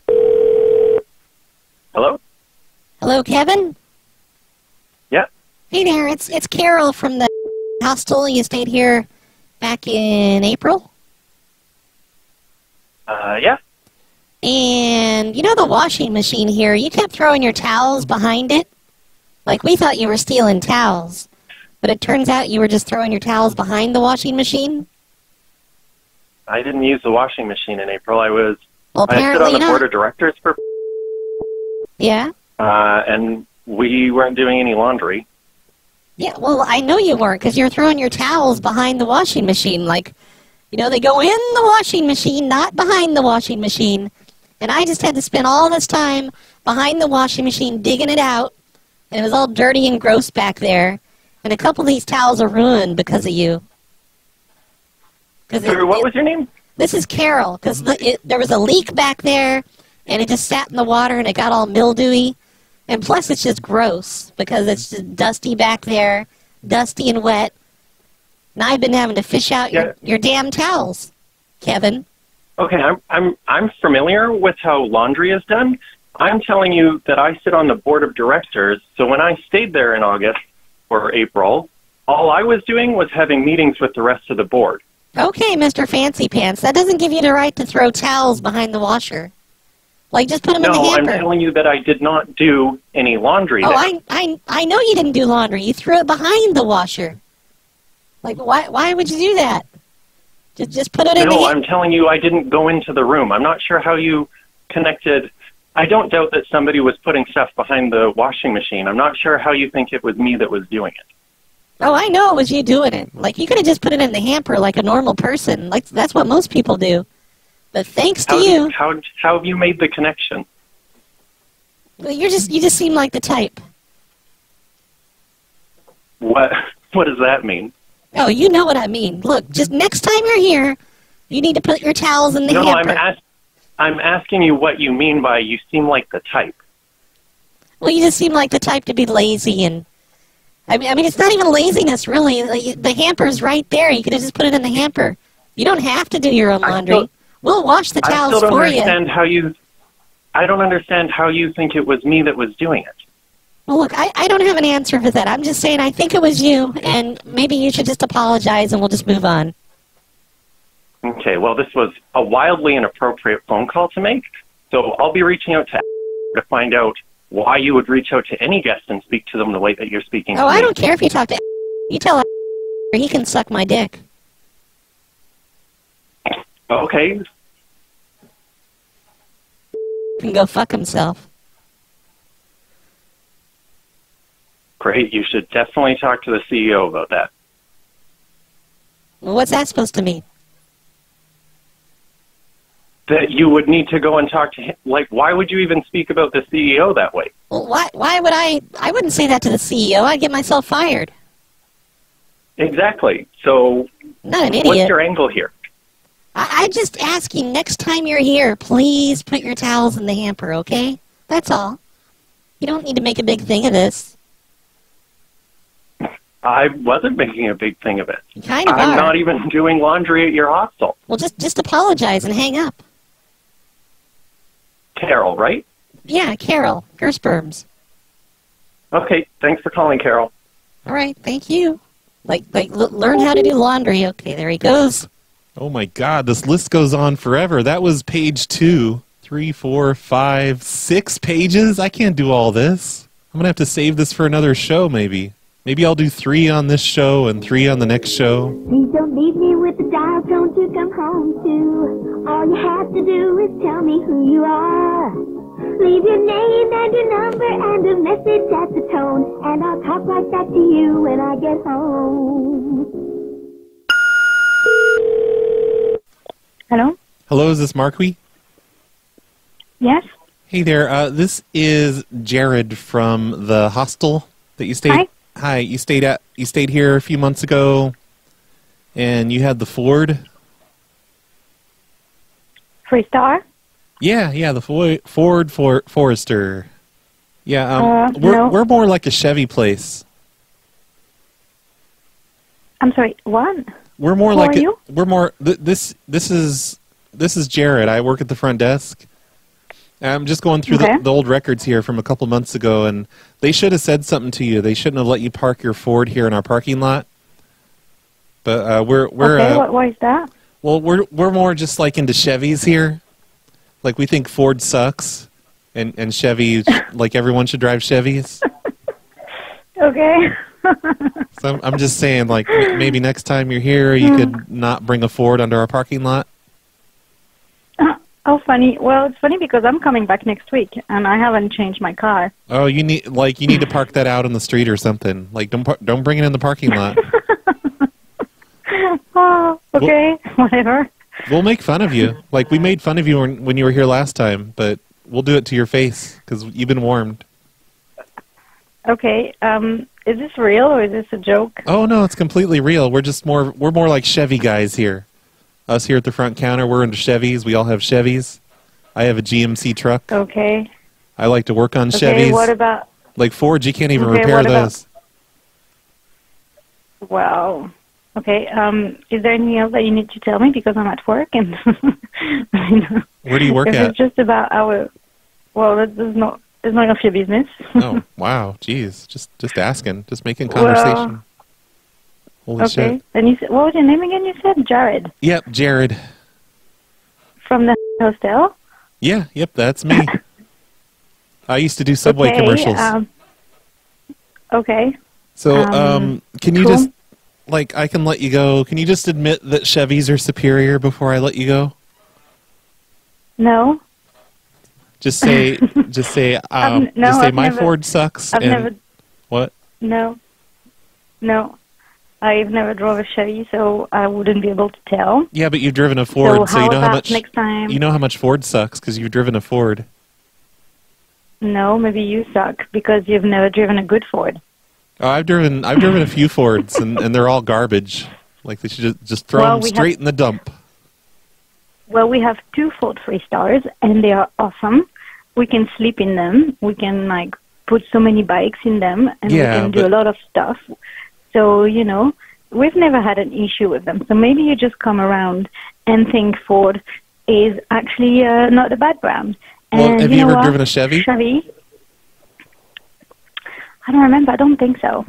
Hello? Hello, Kevin? Yeah. Hey there, it's it's Carol from the hostel. You stayed here back in April? Uh, yeah. And you know the washing machine here, you kept throwing your towels behind it? Like we thought you were stealing towels. But it turns out you were just throwing your towels behind the washing machine? I didn't use the washing machine in April. I was Well, I sit on the not. board of directors for Yeah? uh, and we weren't doing any laundry. Yeah, well, I know you weren't because you're throwing your towels behind the washing machine. Like, you know, they go in the washing machine, not behind the washing machine. And I just had to spend all this time behind the washing machine digging it out. And it was all dirty and gross back there. And a couple of these towels are ruined because of you. Cause it- Sorry, what was your name? this is Carol, because the, there was a leak back there, and it just sat in the water, and it got all mildewy. And plus, it's just gross, because it's just dusty back there, dusty and wet. And I've been having to fish out Yeah. your, your damn towels, Kevin. Okay, I'm I'm I'm familiar with how laundry is done. I'm telling you that I sit on the board of directors. So when I stayed there in August or April, all I was doing was having meetings with the rest of the board. Okay, Mr. Fancy Pants, that doesn't give you the right to throw towels behind the washer. Like, just put them in the hamper. No, I'm telling you that I did not do any laundry. Oh. I, I, I know you didn't do laundry. You threw it behind the washer. Like, why, why would you do that? Just, just put it in the. No, I'm telling you, I didn't go into the room. I'm not sure how you connected. I don't doubt that somebody was putting stuff behind the washing machine. I'm not sure how you think it was me that was doing it. Oh, I know it was you doing it. Like, you could have just put it in the hamper like a normal person. Like, that's what most people do. But thanks to How, you, how, how have you made the connection? well, you're just, you just seem like the type. What [laughs] What does that mean? Oh, you know what I mean. Look, just next time you're here, you need to put your towels in the no, hamper. I'm asking you what you mean by you seem like the type. Well, you just seem like the type to be lazy and. I mean, I mean, it's not even laziness, really. The, the hamper's right there. You could have just put it in the hamper. You don't have to do your own laundry. we'll wash the I towels still don't for you. understand how you. I don't understand how you think it was me that was doing it. Well, look, I, I don't have an answer for that. I'm just saying I think it was you, and maybe you should just apologize and we'll just move on. Okay, well, this was a wildly inappropriate phone call to make, so I'll be reaching out to to find out why you would reach out to any guest and speak to them the way that you're speaking. Oh, to I don't care if you talk to [laughs] you tell he can suck my dick. Okay, He can go fuck himself. great. You should definitely talk to the CEO about that. Well, what's that supposed to mean? That you would need to go and talk to him. Like, why would you even speak about the CEO that way? Well, why why would I? I wouldn't say that to the CEO. I'd get myself fired. Exactly. So, Not an idiot. what's your angle here? I, I just ask you next time you're here, please put your towels in the hamper, okay? That's all. You don't need to make a big thing of this. I wasn't making a big thing of it. You kind of I'm are. not even doing laundry at your hostel. Well, just just apologize and hang up. Carol, right? Yeah, Carol, Gersperms. Okay, thanks for calling, Carol. All right, thank you. Like like l- learn how to do laundry. Okay, there he goes. Oh my god, this list goes on forever. That was page two, three, four, five, six pages. I can't do all this. I'm gonna have to save this for another show, maybe. Maybe I'll do three on this show and three on the next show. Please don't leave me with the dial tone to come home to. All you have to do is tell me who you are. Leave your name and your number and a message at the tone, and I'll talk right back to you when I get home. Hello? Hello, is this Marquis? Yes? Hey there, uh, this is Jared from the hostel that you stayed. Hi. Hi, you stayed at. You stayed here a few months ago, and you had the Ford. Star? Yeah, yeah, the Fo- Ford For- Forester. Yeah, um, Uh, we're no. we're more like a Chevy place. I'm sorry, what? We're more Who like are a- you? we're more. Th- this this is this is Jared. I work at the front desk. I'm just going through Okay. the, the old records here from a couple months ago, and they should have said something to you. They shouldn't have let you park your Ford here in our parking lot. But uh, we're we're okay, uh, what, what is that? Well we're we're more just like into Chevys here. Like we think Ford sucks, and and Chevy [laughs] like everyone should drive Chevys. Okay. [laughs] So I'm, I'm just saying, like maybe next time you're here, you Hmm. could not bring a Ford under our parking lot. Oh, funny. Well, it's funny because I'm coming back next week, and I haven't changed my car. Oh, you need like you need to park that out in the street or something. Like don't par- don't bring it in the parking lot. [laughs] [laughs] oh, okay, [laughs] whatever. we'll make fun of you. Like we made fun of you when, when you were here last time, but we'll do it to your face because you've been warmed. Okay, um, is this real or is this a joke? Oh no, it's completely real. We're just more we're more like Chevy guys here. Us here at the front counter, we're into Chevys. We all have Chevys. I have a GMC truck. Okay. I like to work on Okay, Chevys. what about? like Fords, you can't even Okay, repair those. Well, okay. Um, is there anything else that you need to tell me because I'm at work and [laughs] Where do you work if at? it's just about our, well, that does not. It's none of your business. oh wow, jeez, just just asking, just making Well, conversation. Holy okay. shit! And you said, what was your name again? You said Jared Yep, Jared. from the hostel. Yeah, yep, that's me. [laughs] I used to do Subway okay, commercials. Um, okay. so, um, um, can you cool. just, like, I can let you go. Can you just admit that Chevys are superior before I let you go? No. Just say, [laughs] just say, um, no, just say I've my never- Ford sucks. I've and never- what? No. No. I've never drove a Chevy, so I wouldn't be able to tell. Yeah, but you've driven a Ford, so so, you know how much. next time? You know how much Ford sucks because you've driven a Ford. No, maybe you suck because you've never driven a good Ford. Oh, I've driven, I've driven a few Fords, and, and they're all garbage. Like they should just, just throw Well, them we have- straight in the dump. Well, we have two Ford Three Stars, and they are awesome. We can sleep in them. We can like put so many bikes in them, and Yeah, we can do but- a lot of stuff. So you know, we've never had an issue with them. So maybe you just come around and think Ford is actually uh, not a bad brand. And Well, have you, know ever what? driven a Chevy? Chevy. I don't remember. I don't think so.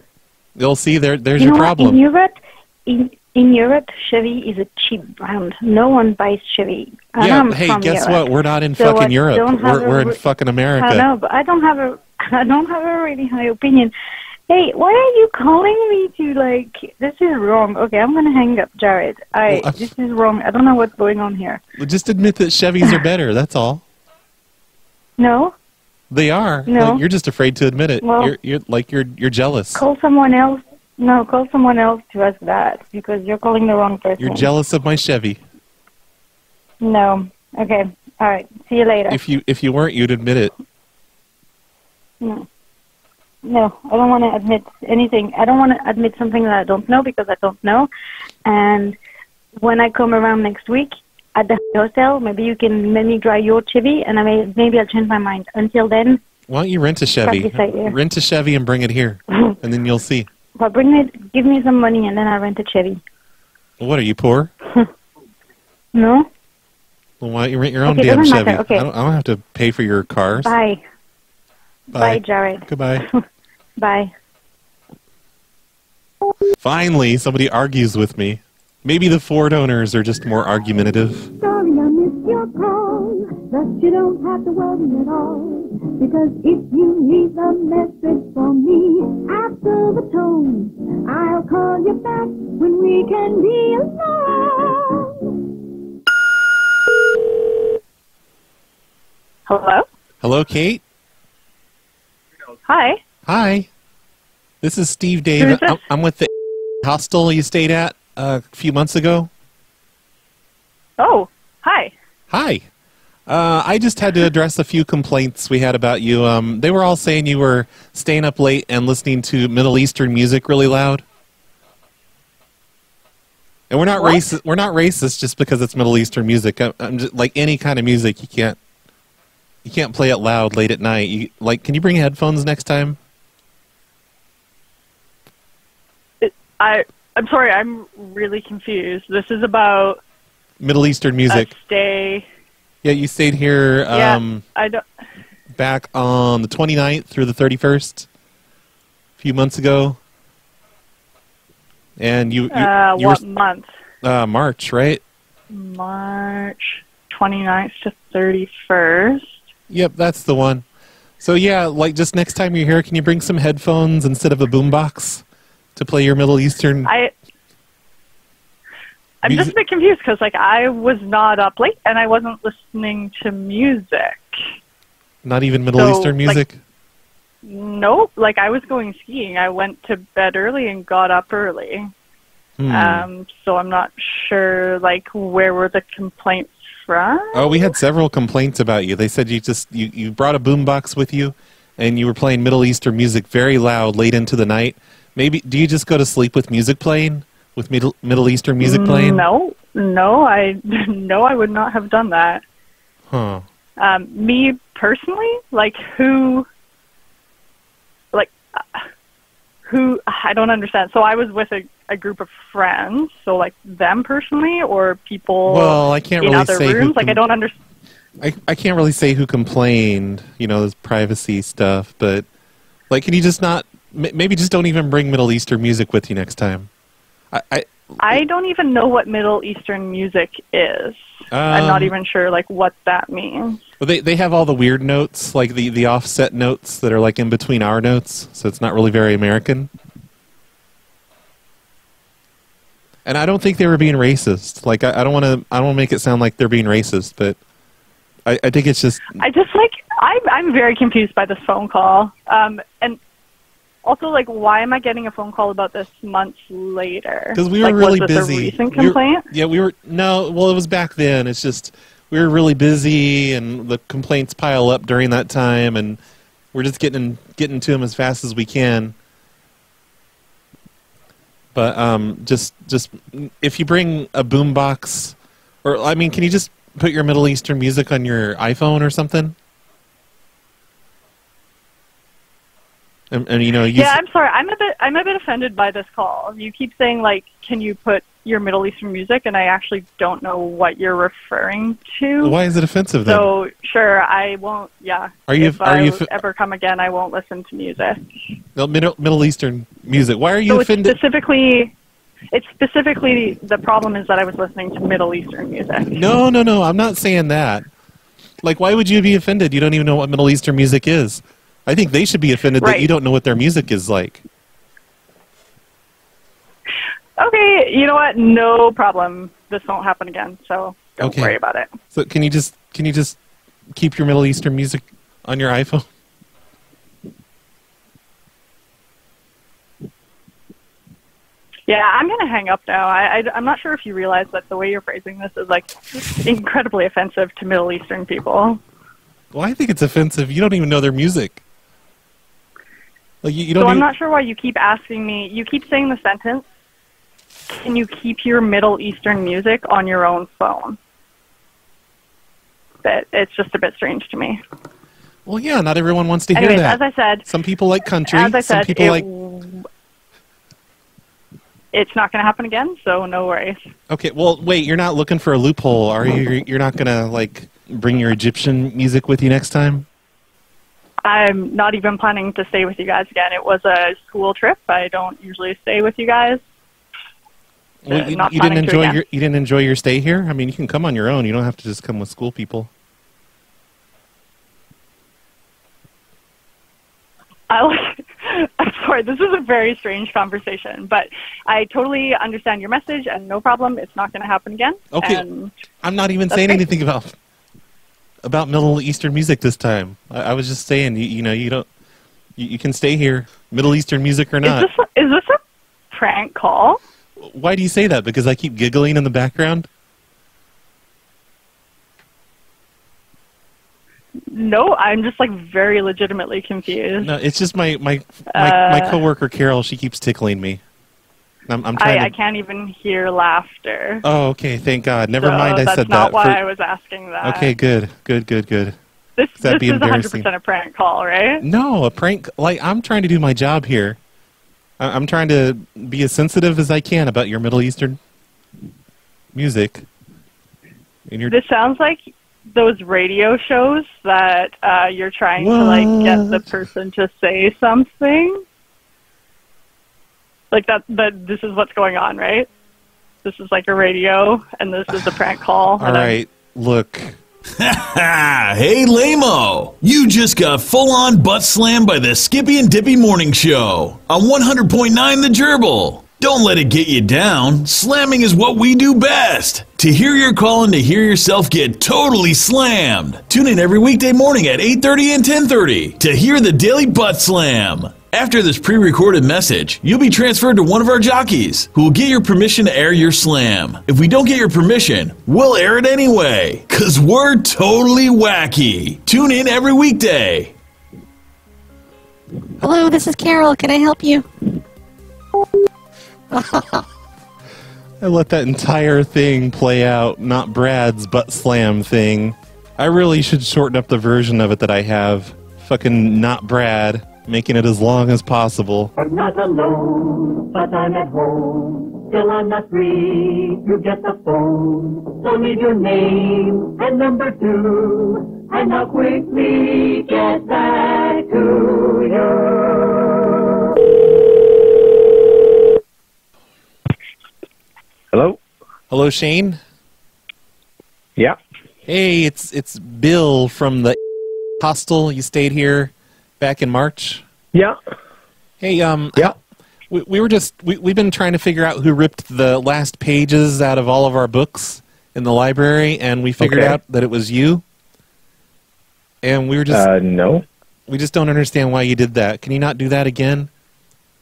You'll see, there, there's you your know problem. What? In Europe, in in Europe, Chevy is a cheap brand. No one buys Chevy. And yeah, I'm hey, guess Europe. what? We're not in So fucking Europe. We're, we're in fucking America. I know, but I don't have a I don't have a really high opinion. Hey, why are you calling me to like? This is wrong. Okay, I'm gonna hang up, Jared. I Well, this is wrong. I don't know what's going on here. Just admit that Chevys are [laughs] better. That's all. No, They are. No. Like, you're just afraid to admit it. Well- you're, you're like you're you're jealous. call someone else. No, call someone else to ask that because you're calling the wrong person. You're jealous of my Chevy. No. Okay. All right. See you later. If you if you weren't, you'd admit it. No. No, I don't want to admit anything. I don't want to admit something that I don't know because I don't know. And when I come around next week at the hotel, maybe you can let me drive your Chevy, and I may maybe I'll change my mind. Until then, Why don't you rent a Chevy? Practice right here. Rent a Chevy and bring it here, [laughs] and then you'll see. but bring me, give me some money, and then I'll rent a Chevy. What are you poor? [laughs] No. Well, why don't you rent your own Okay, damn Chevy? matter. Okay. I, don't, I don't have to pay for your cars. Bye. Bye, Jared. Goodbye. [laughs] Bye. Finally, somebody argues with me. Maybe the Ford owners are just more argumentative. Sorry I missed your call, but you don't have to worry at all. Because if you leave a message for me after the tone, I'll call you back when we can be alone. Hello. Hello, Kate. Hi. Hi. This is Steve Dave. [laughs] Is? I'm, with the hostel you stayed at a few months ago. Oh, hi. Hi. Uh, I just had to address a few complaints we had about you. Um, they were all saying you were staying up late and listening to Middle Eastern music really loud. And we're not What? racist. We're not racist just because it's Middle Eastern music. I'm, I'm just, like any kind of music, you can't you can't play it loud late at night. You, like, can you bring headphones next time? I I'm sorry, I'm really confused. This is about Middle Eastern music. stay. Yeah, you stayed here yeah, um, I don't. back on the 29th through the 31st, a few months ago. And you, you, Uh, you what were month? uh, March, right? March 29th to 31st. Yep, that's the one. So yeah, like just next time you're here, can you bring some headphones instead of a boombox to play your Middle Eastern? I. I'm just a bit confused because, like, I was not up late and I wasn't listening to music. Not even Middle So, Eastern like- music. Nope. Like, I was going skiing. I went to bed early and got up early. Hmm. Um, so I'm not sure, like, where were the complaints from? Oh, we had several complaints about you. They said you just you, you brought a boombox with you, and you were playing Middle Eastern music very loud late into the night. Maybe do you just go to sleep with music playing, with Middle Middle Eastern music playing? No, no, I [laughs] no, I would not have done that. Huh. Um, me personally, like who, like uh, who? I don't understand. So I was with a, a group of friends. So like them personally, or people Well, I can't in really other say who rooms. Like I don't understand. I I can't really say who complained. You know, this privacy stuff, but like, can you just not? Maybe just don't even bring Middle Eastern music with you next time. I, I I don't even know what Middle Eastern music is. I'm not Um, even sure like what that means. Well, they they have all the weird notes, like the the offset notes that are like in between our notes, so it's not really very American. And I don't think they were being racist. Like I, I don't want to I don't want to make it sound like they're being racist, but I, I think it's just I just like I'm I'm very confused by this phone call. Um, and also like why am I getting a phone call about this months later? because we were like, really was busy. A recent We were- complaint? yeah, we were no. Well, it was back then. It's just we were really busy, and the complaints pile up during that time, and we're just getting getting to them as fast as we can. But um, just just if you bring a boombox, or I mean, can you just put your Middle Eastern music on your iPhone or something? And, and you know, use, Yeah, I'm sorry. I'm a bit I'm a bit offended by this call. You keep saying like, can you put your Middle Eastern music, and I actually don't know what you're referring to. why is it offensive then? So sure, I won't. Yeah. Are you- If are I you f- ever come again, I won't listen to music. No, Middle, Middle Eastern music. Why are you so it's offended? specifically, it's specifically the problem is that I was listening to Middle Eastern music. No, no, no. I'm not saying that. Like, why would you be offended? You don't even know what Middle Eastern music is. I think they should be offended that you don't know what their music is like. Okay, you know what? No problem. This won't happen again. So don't Okay. worry about it. So can you just can you just keep your Middle Eastern music on your iPhone? Yeah, I'm gonna hang up now. I, I I'm not sure if you realize that the way you're phrasing this is like incredibly offensive to Middle Eastern people. Well, I think it's offensive. You don't even know their music. Like you, you so don't. I'm not sure why you keep asking me. You keep saying the sentence. Can you keep your Middle Eastern music on your own phone? That it's just a bit strange to me. Well, yeah. Not everyone wants to hear Anyways, that. as I said, some people like country. as I some said, people it, like. it's not going to happen again. So no worries. Okay. Well, wait. You're not looking for a loophole, are you? You're not gonna like bring your Egyptian music with you next time. I'm not even planning to stay with you guys again. It was a school trip. I don't usually stay with you guys. Well, you, you didn't enjoy your you didn't enjoy your stay here. I mean, you can come on your own. You don't have to just come with school people. I like, [laughs] I'm sorry, this is a very strange conversation, but I totally understand your message and no problem. It's not going to happen again. Okay. I'm not even saying great. anything about about Middle Eastern music this time. I, I was just saying, you, you know, you don't, you, you can stay here, Middle Eastern music or is not. this, is this a prank call? Why do you say that? Because I keep giggling in the background. No, I'm just like very legitimately confused. No, it's just my my my, my Uh, coworker Carol. She keeps tickling me. I'm, I'm trying I, I can't even hear laughter. Oh, okay. Thank God. Never So mind. I said that. that's not why for- I was asking that. Okay, good, good, good, good. This, That'd this is 100% a prank call, right? No, a prank. Like I'm trying to do my job here. I- I'm trying to be as sensitive as I can about your Middle Eastern music. And your This sounds like those radio shows that uh, you're trying to like get the person to say something. Like that. That this is what's going on, right? This is like a radio, and this is a prank call. all and I'm- right. Look, [laughs] hey, Lamo! You just got full on butt slammed by the Skippy and Dippy Morning Show on 100.9 The Gerbil. Don't let it get you down. Slamming is what we do best. To hear your call and to hear yourself get totally slammed. Tune in every weekday morning at 8:30 and 10:30 to hear the Daily Butt Slam. After this pre-recorded message, you'll be transferred to one of our jockeys who will get your permission to air your slam. If we don't get your permission, we'll air it anyway, cause we're totally wacky. Tune in every weekday. Hello, this is Carol. Can I help you? [laughs] I let that entire thing play out, not Brad's butt slam thing. I really should shorten up the version of it that I have. Fucking not Brad, making it as long as possible. I'm not alone, but I'm at home. Still I'm not free to get the phone. So leave your name and number too, and I'll quickly get back to you. Hello? Hello, Shane? Yeah. Hey, it's it's Bill from the hostel. You stayed here back in March. Yeah. Hey, um, yeah. We, we were just we we've been trying to figure out who ripped the last pages out of all of our books in the library, and we figured Okay. out that it was you. And we were just Uh, no. we just don't understand why you did that. Can you not do that again?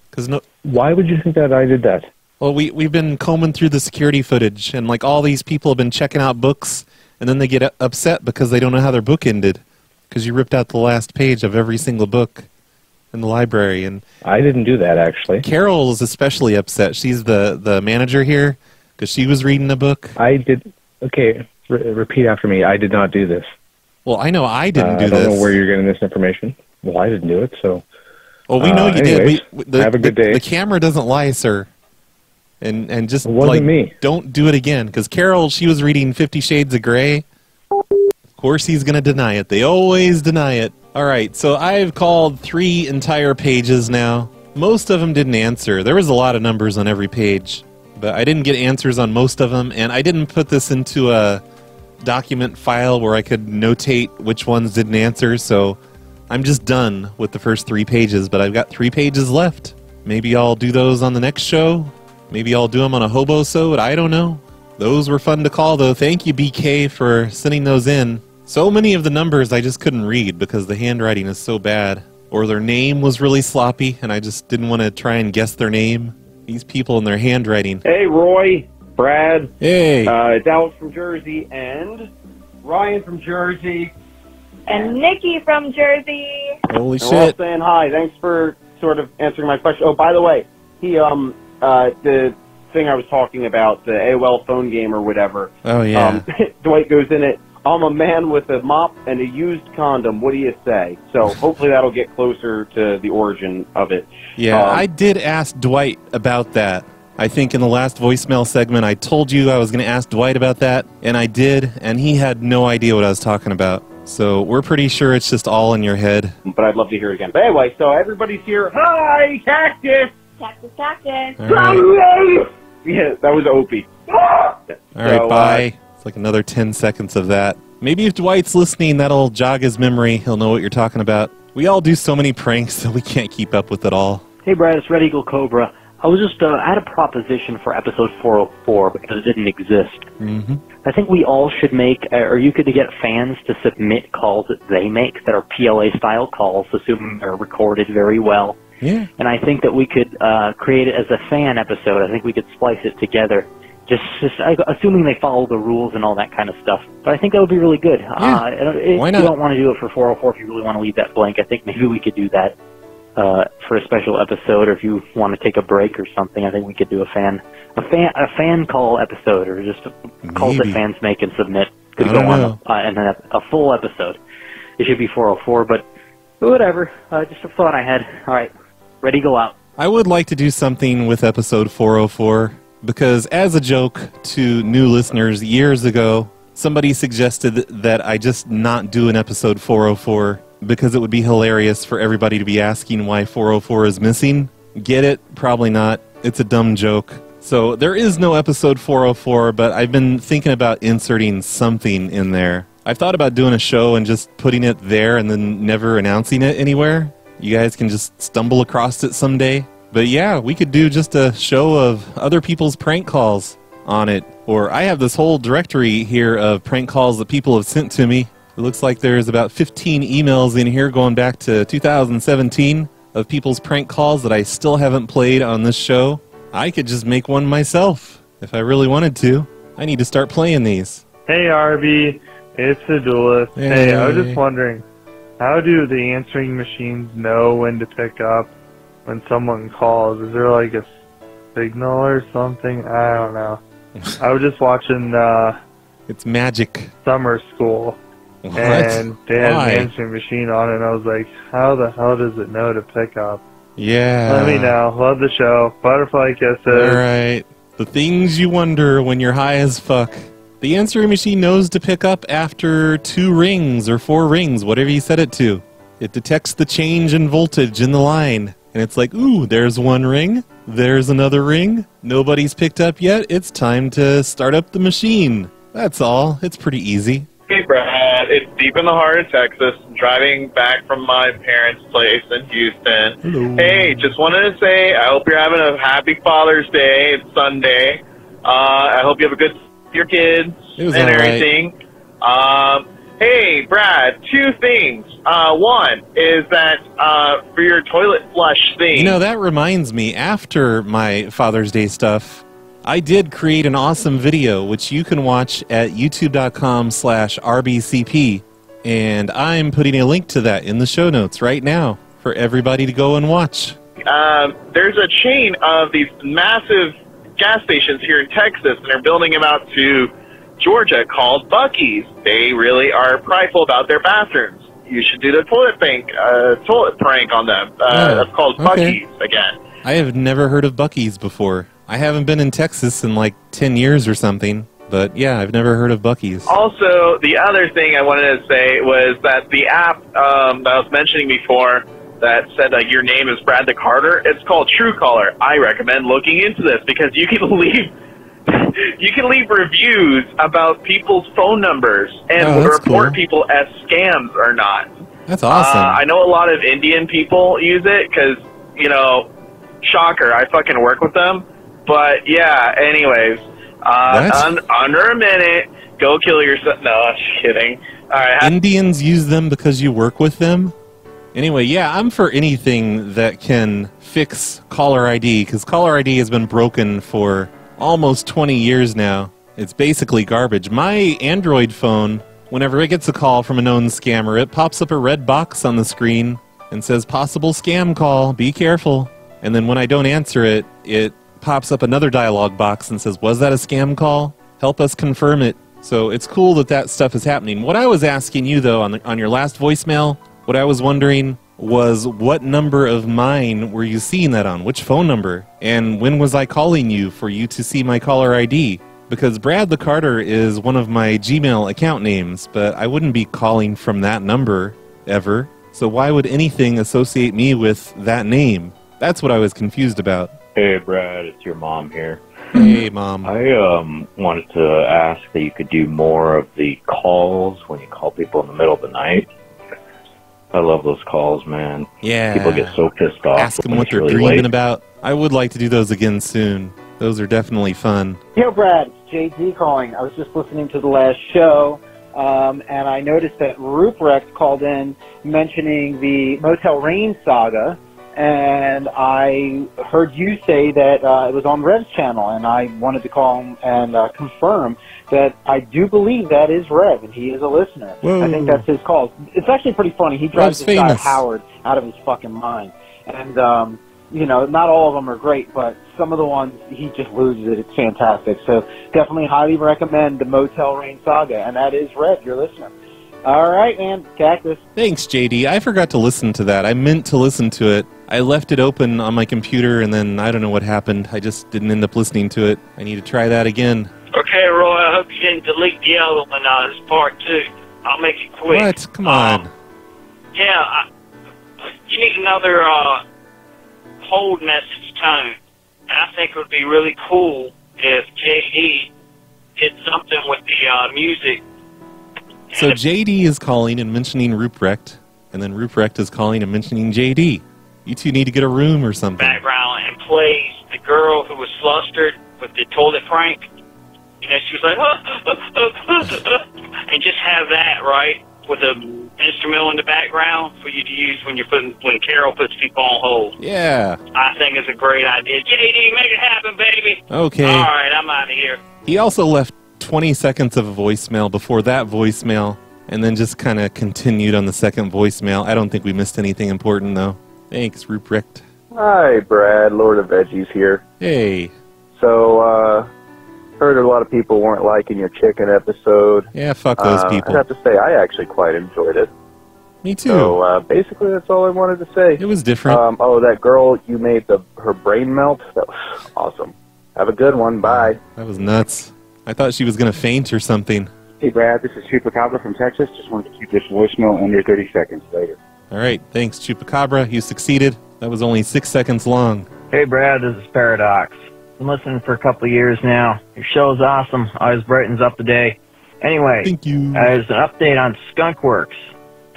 Because no. Why would you think that I did that? Well, we we've been combing through the security footage, and like all these people have been checking out books, and then they get upset because they don't know how their book ended, because you ripped out the last page of every single book in the library. And I didn't do that actually. Carol is especially upset. She's the the manager here because she was reading a book. I did. Okay, re- repeat after me. I did not do this. Well, I know I didn't Uh, do I don't this. know where you're getting this information. Well, I didn't do it, so. Well, we know Uh, you did. anyways, We, the, have a good day. The camera doesn't lie, sir. And and just like me. don't do it again because Carol, she was reading Fifty Shades of Grey. Course, he's going to deny it. They always deny it. All right, so I've called three entire pages now. Most of them didn't answer. There was a lot of numbers on every page, but I didn't get answers on most of them, and I didn't put this into a document file where I could notate which ones didn't answer. So I'm just done with the first three pages, but I've got three pages left. Maybe I'll do those on the next show. Maybe I'll do them on a Hobosode. I don't know. Those were fun to call, though. Thank you, BK, for sending those in. So many of the numbers I just couldn't read because the handwriting is so bad. Or their name was really sloppy, and I just didn't want to try and guess their name. These people and their handwriting. Hey, Roy, Brad. Hey. Uh, it's Alex from Jersey and Ryan from Jersey. And Nikki from Jersey. Holy And we're all shit. saying hi. Thanks for sort of answering my question. Oh, by the way, he um uh the thing I was talking about, the AOL phone game or whatever. Oh, yeah. Um, [laughs] Dwight goes in it. I'm a man with a mop and a used condom. What do you say? So hopefully that'll get closer to the origin of it. Yeah, Um, I did ask Dwight about that. I think in the last voicemail segment, I told you I was going to ask Dwight about that, and I did, and he had no idea what I was talking about. So we're pretty sure it's just all in your head. but I'd love to hear it again. But anyway, so everybody's here. Hi, Cactus. Cactus, cactus. All right. [laughs] Yeah, that was Opie. All right, So, uh, bye. It's like another 10 seconds of that. Maybe if Dwight's listening, that'll jog his memory. He'll know what you're talking about. We all do so many pranks [laughs] that we can't keep up with it all. Hey, Brad, it's Red Eagle Cobra. I was just, uh, I had a proposition for episode 404 because it didn't exist. Mm-hmm. I think we all should make, uh, or you could get fans to submit calls that they make that are PLA style calls, assuming they're recorded very well. Yeah. And I think that we could uh, create it as a fan episode. I think we could splice it together, just, just uh, assuming they follow the rules and all that kind of stuff. But I think that would be really good. Yeah. Uh, if Why you don't want to do it for 404, if you really want to leave that blank, I think maybe we could do that uh, for a special episode, or if you want to take a break or something, I think we could do a fan a fan a fan call episode, or just calls that fans make and submit. Could go on know. uh, and then a, a full episode. It should be 404, but whatever. Uh, just a thought I had. All right, ready, go out. I would like to do something with episode 404 because, as a joke to new listeners years ago, somebody suggested that I just not do an episode 404 because it would be hilarious for everybody to be asking why 404 is missing. Get it? Probably not. It's a dumb joke. So there is no episode 404, but I've been thinking about inserting something in there. I've thought about doing a show and just putting it there and then never announcing it anywhere. You guys can just stumble across it someday. But yeah, we could do just a show of other people's prank calls on it. Or I have this whole directory here of prank calls that people have sent to me. It looks like there's about 15 emails in here going back to 2017 of people's prank calls that I still haven't played on this show. I could just make one myself if I really wanted to. I need to start playing these. Hey, Arby, it's the duelist. Hey. I was just wondering, how do the answering machines know when to pick up when someone calls? Is there like a signal or something? I don't know. [laughs] I was just watching uh, It's magic. Summer School, What? and they had Why? an answering machine on it, and I was like, how the hell does it know to pick up? Yeah. Let me know. Love the show. Butterfly kisses. All right. The things you wonder when you're high as fuck. The answering machine knows to pick up after two rings or four rings, whatever you set it to. It detects the change in voltage in the line. And it's like, ooh, there's one ring. There's another ring. Nobody's picked up yet. It's time to start up the machine. That's all. It's pretty easy. Hey, Brad. It's deep in the heart of Texas. Driving back from my parents' place in Houston. Hello. Hey, just wanted to say I hope you're having a happy Father's Day. It's Sunday. Uh, I hope you have a good your kids and right. everything. Um, hey, Brad. Two things. Uh, one is that uh, for your toilet flush thing. You know, that reminds me, after my Father's Day stuff, I did create an awesome video, which you can watch at youtube.com slash rbcp. And I'm putting a link to that in the show notes right now for everybody to go and watch. um, there's a chain of these massive gas stations here in Texas, and they're building them out to Georgia called Buc-ee's. They really are prideful about their bathrooms. You should do the toilet prank, uh, toilet prank on them. Uh, Oh, that's called okay. Buc-ee's again. I have never heard of Buc-ee's before. I haven't been in Texas in like 10 years or something, but yeah, I've never heard of Buc-ee's. Also, the other thing I wanted to say was that the app um, that I was mentioning before that said that your name is Brad the Carter, it's called Truecaller. I recommend looking into this because you can [laughs] leave you can leave reviews about people's phone numbers and Oh, report cool. people as scams or not. That's awesome. Uh, I know a lot of Indian people use it because, you know, shocker, I fucking work with them. But yeah, anyways, uh, un- under a minute, go kill yourself. No, I'm just kidding. All right, ha- Indians use them because you work with them? Anyway, yeah, I'm for anything that can fix caller ID because caller ID has been broken for almost 20 years now. It's basically garbage. My Android phone, whenever it gets a call from a known scammer, it pops up a red box on the screen and says possible scam call, be careful. And then when I don't answer it, it pops up another dialog box and says, Was that a scam call? Help us confirm it. So it's cool that that stuff is happening. What I was asking you, though, on, the, on your last voicemail, what I was wondering was what number of mine were you seeing that on? Which phone number? And when was I calling you for you to see my caller ID? Because Brad the Carter is one of my Gmail account names, but I wouldn't be calling from that number ever. So why would anything associate me with that name? That's what I was confused about. Hey, Brad, it's your mom here. Hey, mom. I um wanted to ask that you could do more of the calls when you call people in the middle of the night. I love those calls, man. Yeah. People get so pissed off. Ask them what they're really dreaming late. about. I would like to do those again soon. Those are definitely fun. Yo, Brad, it's JD calling. I was just listening to the last show, um, and I noticed that Ruprecht called in mentioning the Motel Rain saga, and I heard you say that uh, it was on Rev's channel, and I wanted to call and uh, confirm that I do believe that is Rev, and he is a listener. Whoa. I think that's his call. It's actually pretty funny. He drives Rev's this guy. Howard out of his fucking mind, and um, you know, not all of them are great, but some of the ones he just loses it. It's fantastic. So definitely highly recommend the Motel Rain Saga, and that is Red, your listener. All right, man, Cactus. Thanks, JD. I forgot to listen to that. I meant to listen to it. I left it open on my computer, and then I don't know what happened. I just didn't end up listening to it. I need to try that again. Okay, Roy, I hope you didn't delete the other one. Uh, it's part two. I'll make it quick. What? Come on. Yeah, I, you need another uh, hold message tone. And I think it would be really cool if JD did something with the uh, music. So JD is calling and mentioning Ruprecht, and then Ruprecht is calling and mentioning JD. You two need to get a room or something. background and plays the girl who was flustered with the toilet prank. You know, she was like, and just have that right with a instrumental in the background for you to use when you're putting when Carol puts people on hold. Yeah. I think it's a great idea. JD, make it happen, baby. Okay. All right, I'm out of here. He also left 20 seconds of a voicemail before that voicemail, and then just kind of continued on the second voicemail. I don't think we missed anything important, though. Thanks, Ruprecht. Hi, Brad, Lord of Veggies here. Hey. So, uh, heard a lot of people weren't liking your chicken episode. Yeah, fuck those Uh, people. I have to say, I actually quite enjoyed it. Me too. So, uh, basically, that's all I wanted to say. It was different. Um, oh, that girl, you made the her brain melt? That was awesome. Have a good one. Bye. That was nuts. I thought she was going to faint or something. Hey, Brad, this is Chupacabra from Texas. Just wanted to keep this voicemail under 30 seconds later. All right, thanks, Chupacabra. You succeeded. That was only six seconds long. Hey, Brad, this is Paradox. Been listening for a couple of years now. Your show's awesome. Always brightens up the day. Anyway, Thank you. As an update on Skunkworks,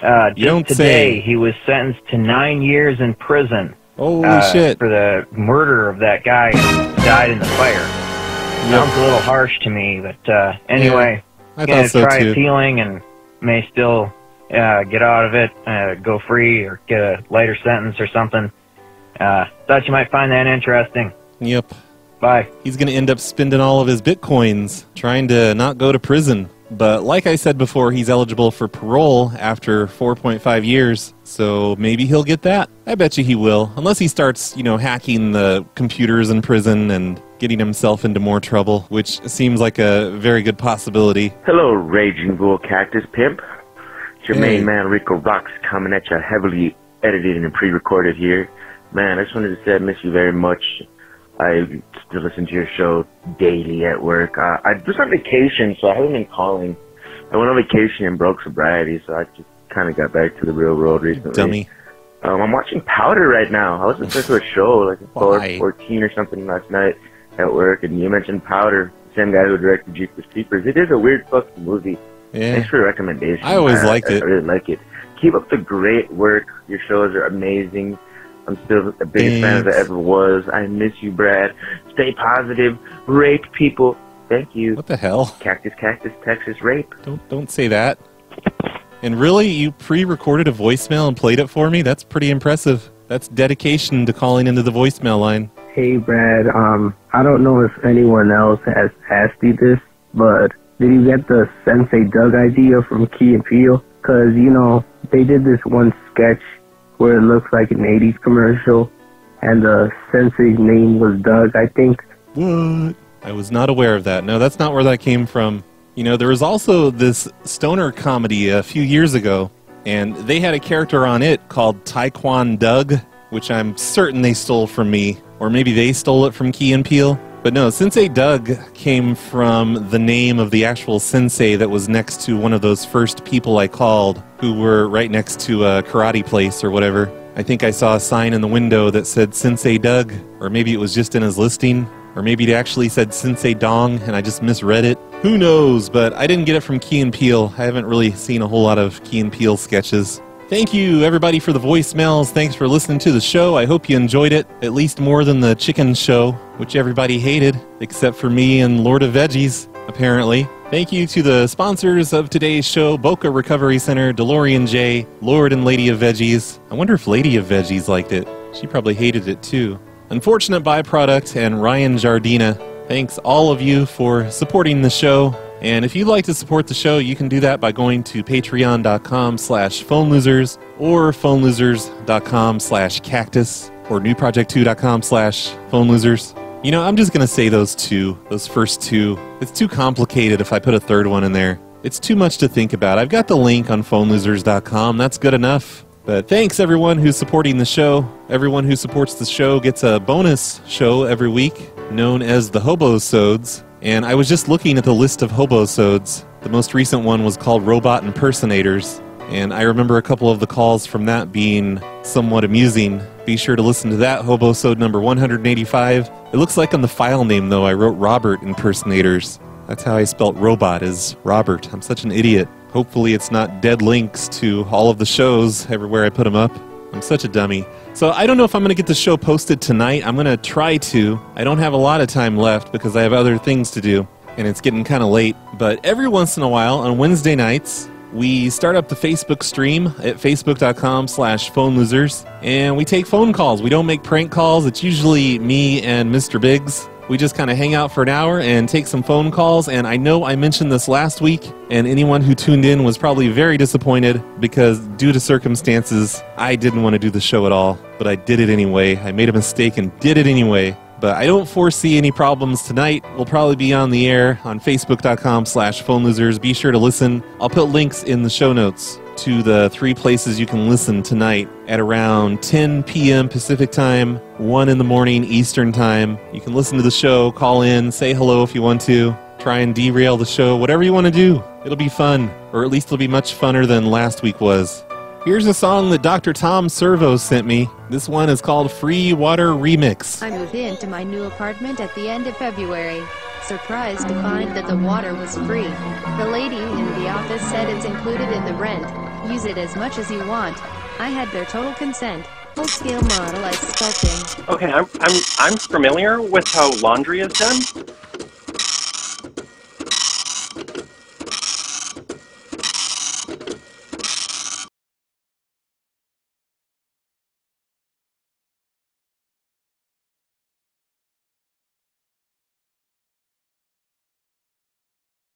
uh, You don't just today say. he was sentenced to nine years in prison. Holy uh, shit. For the murder of that guy who died in the fire. Sounds a little harsh to me, but uh, anyway, I gonna so, try too. appealing and may still uh, get out of it, uh, go free, or get a lighter sentence or something. Uh, thought you might find that interesting. Yep. Bye. He's going to end up spending all of his bitcoins trying to not go to prison. But like I said before, he's eligible for parole after 4.5 years, so maybe he'll get that. I bet you he will, unless he starts, you know, hacking the computers in prison and getting himself into more trouble, which seems like a very good possibility. Hello, Raging Bull Cactus Pimp. It's your Hey. main man, Rico Rocks, coming at you heavily edited and pre-recorded here. Man, I just wanted to say I miss you very much. I still listen to your show daily at work. Uh, I was on vacation, so I haven't been calling. I went on vacation and broke sobriety, so I just kind of got back to the real world recently. Dummy. Um, I'm watching Powder right now. I was listening to a show, like Why? 14 or something last night at work, and you mentioned Powder, the same guy who directed Jeepers Creepers. It is a weird fucking movie. Yeah. Thanks for the recommendation. I always liked I, it. I really like it. Keep up the great work. Your shows are amazing. I'm still the biggest fan as I ever was. I miss you, Brad. Stay positive. Rape people. Thank you. What the hell? Cactus, cactus, Texas rape. Don't don't say that. And really, you pre-recorded a voicemail and played it for me? That's pretty impressive. That's dedication to calling into the voicemail line. Hey Brad, um, I don't know if anyone else has asked you this, but did you get the Sensei Doug idea from Key and Peele? Cause you know they did this one sketch where it looks like an '80s commercial, and the Sensei's name was Doug, I think. What? I was not aware of that. No, that's not where that came from. You know, there was also this stoner comedy a few years ago, and they had a character on it called Taekwon Doug, which I'm certain they stole from me, or maybe they stole it from Key and Peele. But no, Sensei Doug came from the name of the actual sensei that was next to one of those first people I called who were right next to a karate place or whatever. I think I saw a sign in the window that said Sensei Doug, or maybe it was just in his listing, or maybe it actually said Sensei Dong and I just misread it. Who knows, but I didn't get it from Key and Peele. I haven't really seen a whole lot of Key and Peele sketches. Thank you, everybody, for the voicemails. Thanks for listening to the show. I hope you enjoyed it, at least more than the chicken show, which everybody hated, except for me and Lord of Veggies, apparently. Thank you to the sponsors of today's show Boca Recovery Center, DeLorean J, Lord and Lady of Veggies. I wonder if Lady of Veggies liked it. She probably hated it too. Unfortunate Byproduct and Ryan Jardina. Thanks all of you for supporting the show. And if you'd like to support the show, you can do that by going to patreon.com slash phone losers or phonelosers.com slash cactus or newproject2.com slash phone losers. You know, I'm just going to say those two, those first two. It's too complicated if I put a third one in there. It's too much to think about. I've got the link on phonelosers.com. That's good enough. But thanks everyone who's supporting the show. Everyone who supports the show gets a bonus show every week known as the Hobosodes. And I was just looking at the list of Hobosodes. The most recent one was called Robot Impersonators. And I remember a couple of the calls from that being somewhat amusing. Be sure to listen to that, Hobosode number 185. It looks like on the file name, though, I wrote Robert Impersonators. That's how I spelt robot, is Robert. I'm such an idiot. Hopefully, it's not dead links to all of the shows everywhere I put them up. I'm such a dummy. So I don't know if I'm going to get the show posted tonight. I'm going to try to. I don't have a lot of time left because I have other things to do, and it's getting kind of late. But every once in a while, on Wednesday nights, we start up the Facebook stream at facebook.com slash phone losers, and we take phone calls. We don't make prank calls. It's usually me and Mr. Biggs. We just kind of hang out for an hour and take some phone calls. And I know I mentioned this last week, and anyone who tuned in was probably very disappointed because, due to circumstances, I didn't want to do the show at all. But I did it anyway. I made a mistake and did it anyway. But I don't foresee any problems tonight. We'll probably be on the air on facebook.com slash phone losers. Be sure to listen. I'll put links in the show notes to the three places you can listen tonight at around 10 p.m. Pacific time, 1 in the morning Eastern time. You can listen to the show, call in, say hello if you want to, try and derail the show, whatever you want to do. It'll be fun, or at least it'll be much funner than last week was. Here's a song that Dr. Tom Servo sent me. This one is called Free Water Remix. I moved into my new apartment at the end of February. surprised to find that the water was free. The lady in the office said it's included in the rent. Use it as much as you want. I had their total consent. Full scale model ice sculpting. Okay, I'm I'm I'm familiar with how laundry is done.